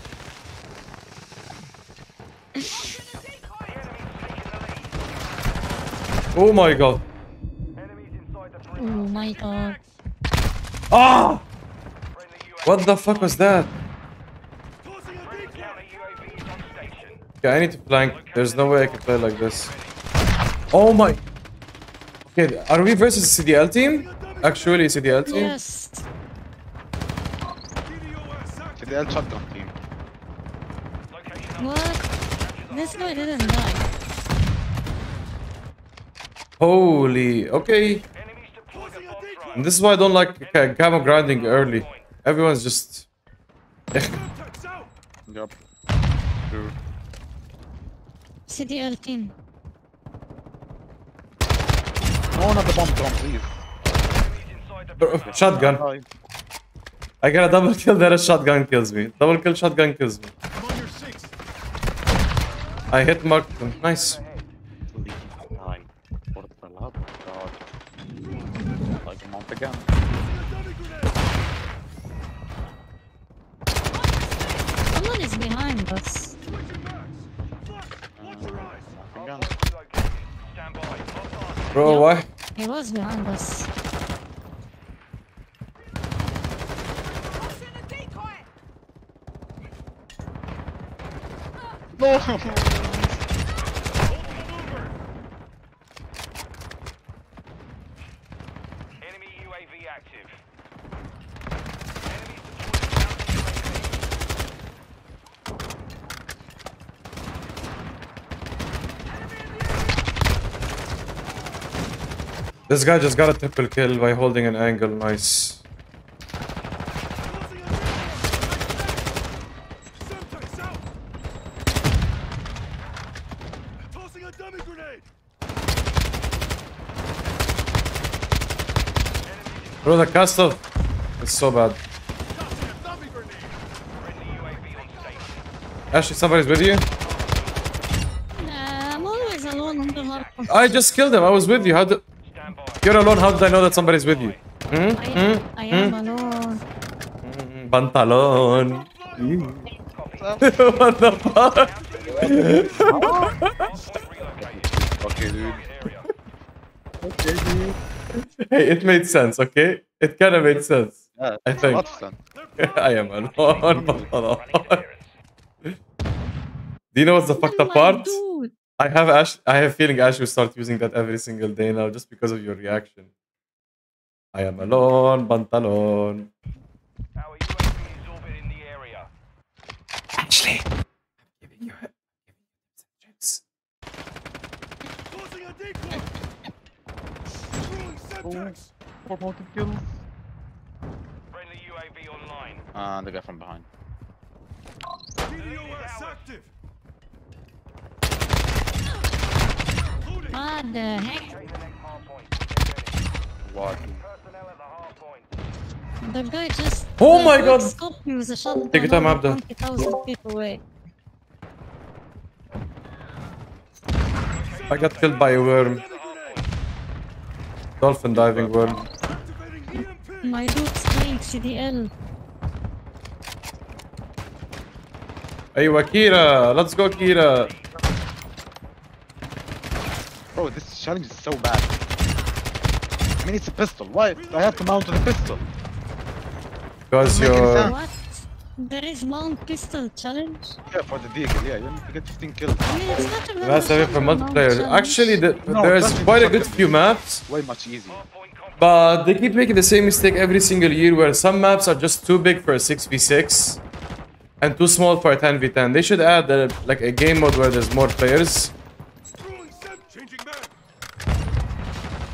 Oh my god. Enemies inside the perimeter. Oh my god. Ah! What the fuck was that? Tossing a Friendly decoy. counter UAV is on station. Okay, I need to flank. There's no way I can play like this. Oh my... Okay, are we versus CDL team? Actually, CDL team? Yes. DDoS active. The L shotgun team. What? This guy didn't die. Holy... Okay. Enemies deployed a bomb drone. And this is why I don't like ca- camo grinding early. Everyone's just... Semtex out. Yup. True. CDL team. No one at the bomb drone, please. Bro, Shotgun. I got a double kill there, a shotgun kills me. Double kill, shotgun kills me. I'm on your six. I hit mark. Nice. please die. For the love of God. Like a month again. Someone is behind us. Switching backs. Fuck. Watch your eyes. Again. Relocated. Stand by. Hostile Bro, why? He was behind us. Tossing a decoy. This guy just got a triple kill by holding an angle. Nice. Semtex out. Tossing a dummy grenade. Bro, the castle is so bad. Tossing a dummy grenade. Friendly UAV on station. Ashley, somebody's with you? Nah, I'm always alone on the hardcore. I just killed him. I was with you. How did... You're alone. How did I know that somebody's with you? Hmm? I, hmm? I am hmm? alone. Hmm. Pantalon. what the fuck? Hardpoint relocated. Okay, dude. Area. Hey, it made sense, okay? It kind of made sense. Yeah, I think. Lots of sense. I am alone. Pantalon. Friendly. Do you know what's the fucked up part? dude. I have Ash. I have a feeling Ash will start using that every single day now, just because of your reaction. I am alone, pantalon. Our UAV is orbiting the area. Ashley, I'm giving you. Tossing a decoy. Throwing Semtex. Four more kills. Friendly UAV online. And the guy from behind. DDoS active. What the heck? The next hardpoint. Get ready. What? The guy just. Oh the my God. Scoped me with a shotgun. Take your time, only Abdul. 20,000 feet away. I got killed by a worm. Dummy grenade. Dolphin diving world. Activating EMP. My dude's playing CDL. Aywa, Kira. Let's go, Kira. Bro, this challenge is so bad. I mean, it's a pistol. Why? I have to mount the pistol. Because Doesn't make any you're. Sense. What? There is mount pistol challenge? Yeah, for the vehicle. Yeah, you need to get 15 kills. I mean, it's not even That's a a for shotgun mount multiplayer. Actually, the, No, there's quite a good few maps, Way much easier. But they keep making the same mistake every single year where some maps are just too big for a 6v6 and too small for a 10v10. They should add a, like a game mode where there's more players. Throwing Sem. Changing back.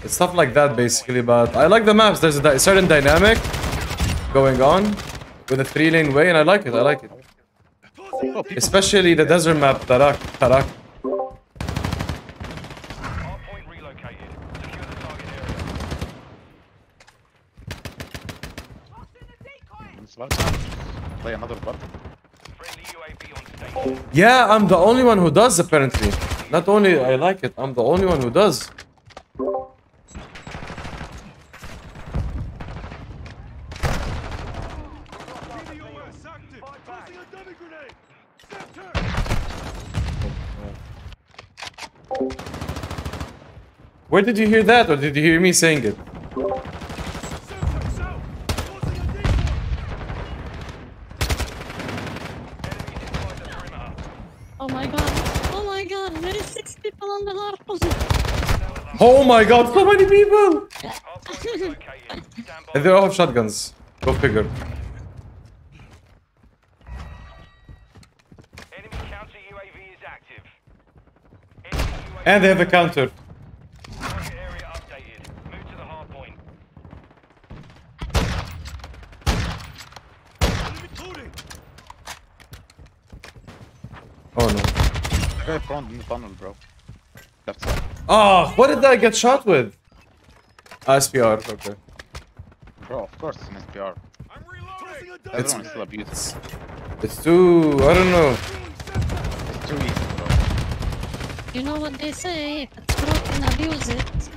Stuff like that basically, but I like the maps. There's a di- certain dynamic going on with a three lane way and I like it, I like it. Tossing a Bro, people Especially the desert map, Taraq, Taraq. Hardpoint relocated. Secure the target area. Tossing a decoy. It's about time. Play another button. Friendly UAV on station. Yeah, I'm the only one who does apparently. Not only I like it, I'm the only one who does. DDoS active. Tossing a dummy grenade. Semtex. Where did you hear that, or did you hear me saying it? Semtex out. Tossing a decoy. Enemies inside the perimeter. Oh my god. Oh my god. There is six people on the hardpoint. Oh my god, so many people! Hardpoint relocated. Stand by. And they all have shotguns. Go figure. Enemy counter UAV is active. Enemy UAV And they have a counter. target area updated. Move to the hardpoint. Enemy loading. Oh no. Guy front in the tunnel, bro. Left side. Oh, what did I get shot with? Ah, SPR, okay. Bro, of course it's an SPR. I'm reloading. It's- Everyone is still abused. It's too... I don't know. It's too easy, bro. You know what they say, if it's broken, abuse it.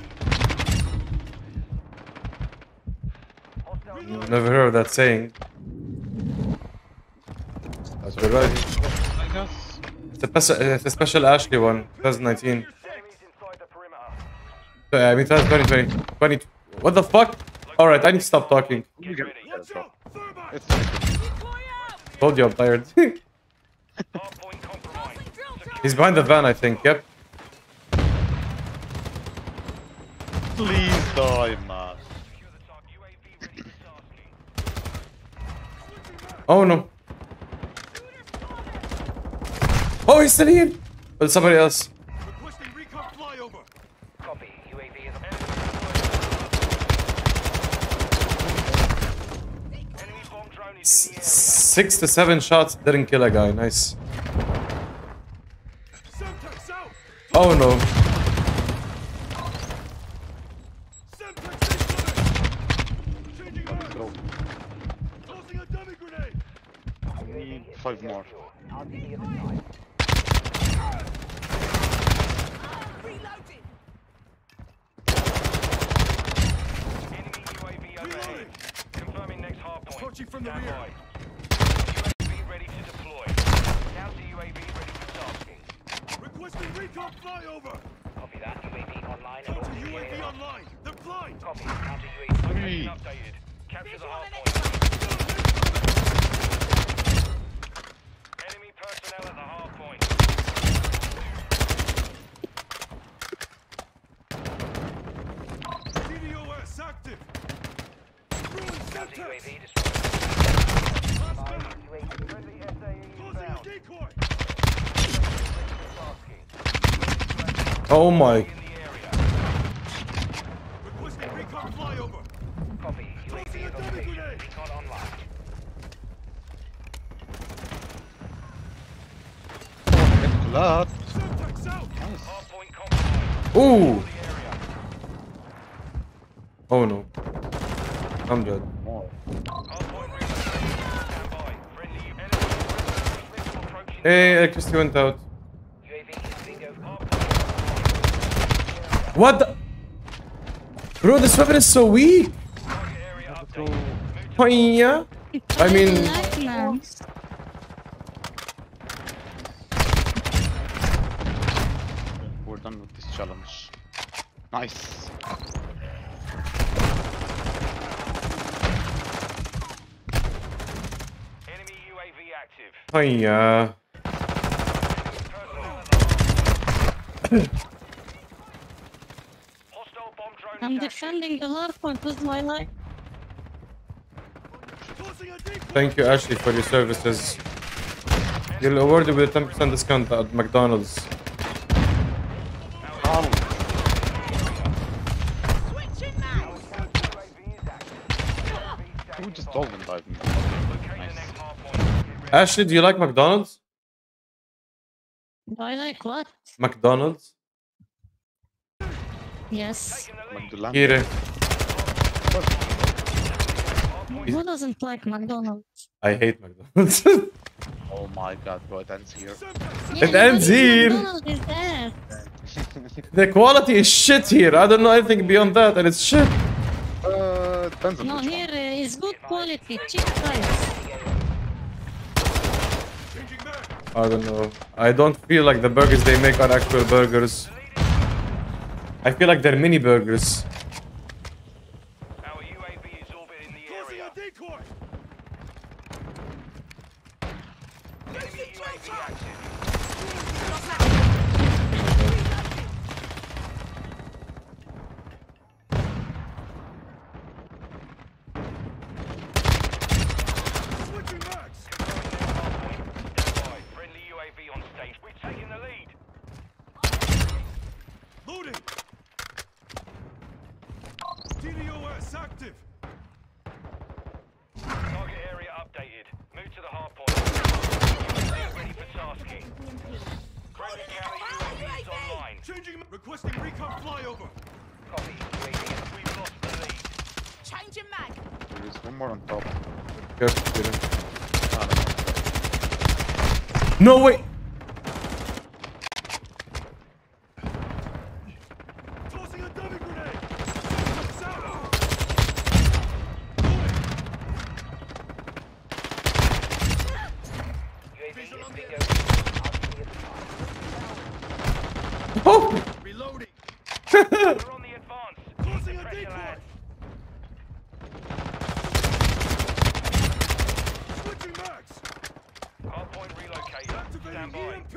Never heard of that saying. That's right. I guess. A, special, it's a special Ashley one, 2019. Enemies inside the perimeter. Uh, I mean, 2020, 20, What the fuck? Alright, I need to stop talking. You get Watch out! Thermite! It's fine. Told you I'm tired. He's behind the van, I think. Yep. Please die, man. Secure the target. UAV ready for tasking. Oh no. Oh, he's still here. But somebody else. Requesting recon flyover! Copy. UAV is Enemy bomb drone is in the area. Six to seven shots didn't kill a guy. Nice. Oh no. Semtex incoming! Changing mag! Go. Tossing a dummy grenade! Need five more. Reloading. Enemy UAV overhead. Confirming next hardpoint. Approaching from the Stand rear. by. UAV ready to deploy. Counter UAV ready for tasking. Requesting recon flyover! Copy that. UAV online Counter UAV online! They're blind! Copy. Counter UAV Three. location updated. Capture There's the one hardpoint. next Enemy personnel at the hardpoint. DDoS active! Throwing Counter Semtex! UAV destroyed. Friendly SAE Tossing a inbound. decoy! Tasking. Oh my. In the area. Requesting recon flyover! Copy. UAV Tossing a is on dummy station. grenade! Recon online. Blood. Semtex out! Nice. Hardpoint compromised. Ooh. The area. Oh no. I'm dead. More. Hardpoint relocated. Stand by. Friendly enemy. Missile approaching. Hey, electricity went out. UAV is bingo. Hardpoint. What the? Bro, this weapon is so weak. Target area updated. Move to Hiya. I mean, We're done with this challenge. Nice. enemy UAV active. hiya. Personnel at the hardpoint. Hostile bomb drone I'm is defending the last point with my life. Tossing a decoy! Thank you, Ashley, for your services. You're awarded with a 10% discount at McDonald's. Switching. Who just dolphin dive me? Nice. next hardpoint. Get ready. Ashley, do you like McDonald's? Do I like what? McDonald's? Yes. Taking the lead. Magdalena. Kire. Who doesn't like McDonald's? I hate McDonald's. Oh my god, bro, it ends here. Yeah, It ends but here. McDonald's is there. the quality is shit here. I don't know anything beyond that, and it's shit. Uh, depends No, which here uh, is good quality, cheap price. I don't know. I don't feel like the burgers they make are actual burgers. I feel like they're mini burgers. Our UAV is orbiting the Tossing area. a decoy! Enemy UAV active. Switching mags! Stand by. Friendly UAV on stage. We've taken the lead. Loading! DDoS active! Target area updated. Move to the hard point. UAV ready for tasking. Friendly Requesting recon flyover. Copy. UAV, we've lost the lead. Changing mag. There is one more on top. Careful, Peter. Ah, no. No way! Tossing a dummy grenade. Sound. UAV is bingo. Oh! Reloading. We're on the advance. Tossing a Pressure decoy. lads. Switching mags. Hardpoint relocated. Activating Stand by. EMP.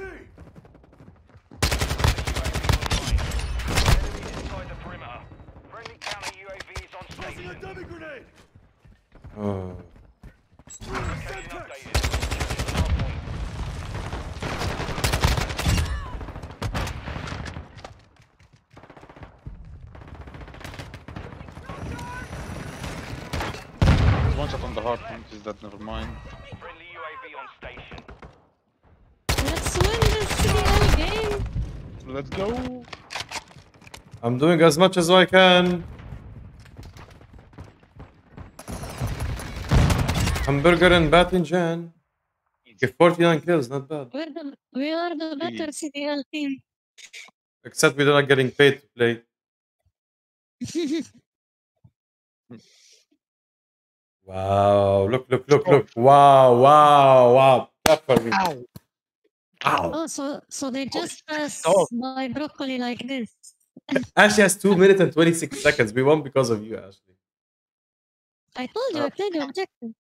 Enemy inside the perimeter. Friendly counter UAV is on Tossing a station. dummy grenade. Oh. Location Semtex. updated. Hardpoint. There's one shot on the hard point. Is that never mind? Friendly UAV on station. Let's win this CDL game. Let's go. I'm doing as much as I can. Hamburger and Batinjan. Okay, 49 kills, not bad. We're the, we are the better CDL team. Except we're not getting paid to play. Wow, look, look, look, look. Wow, wow, wow. That for me. Ow. oh, so so they just passed stop. my broccoli like this. Ashley has 2 minutes and 26 seconds. We won because of you, Ashley. I told you I played the objective.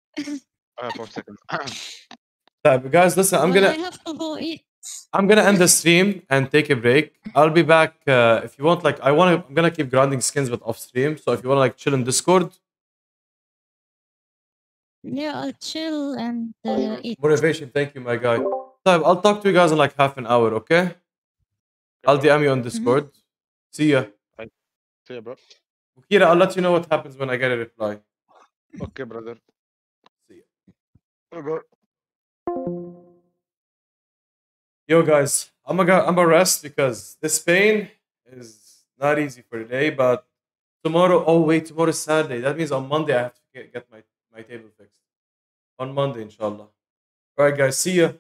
I have four seconds. Uh, guys, listen, I'm Well, gonna I have to go eat. I'm gonna end the stream and take a break. I'll be back uh, if you want. Like, I want to. I'm gonna keep grinding skins, but off stream. So if you want to like chill in Discord, Yeah, I'll chill and uh, eat. motivation. Thank you, my guy. So I'll talk to you guys in like half an hour. Okay? I'll DM you on Discord. See ya. See ya, bro. Kira, I'll let you know what happens when I get a reply. Okay, brother. See ya. Okay. Yo, guys, I'm gonna I'm gonna rest because this pain is not easy for today. But tomorrow, oh wait, tomorrow's Saturday. That means on Monday I have to get, get my my table fixed. On Monday, inshallah. All right, guys, see ya.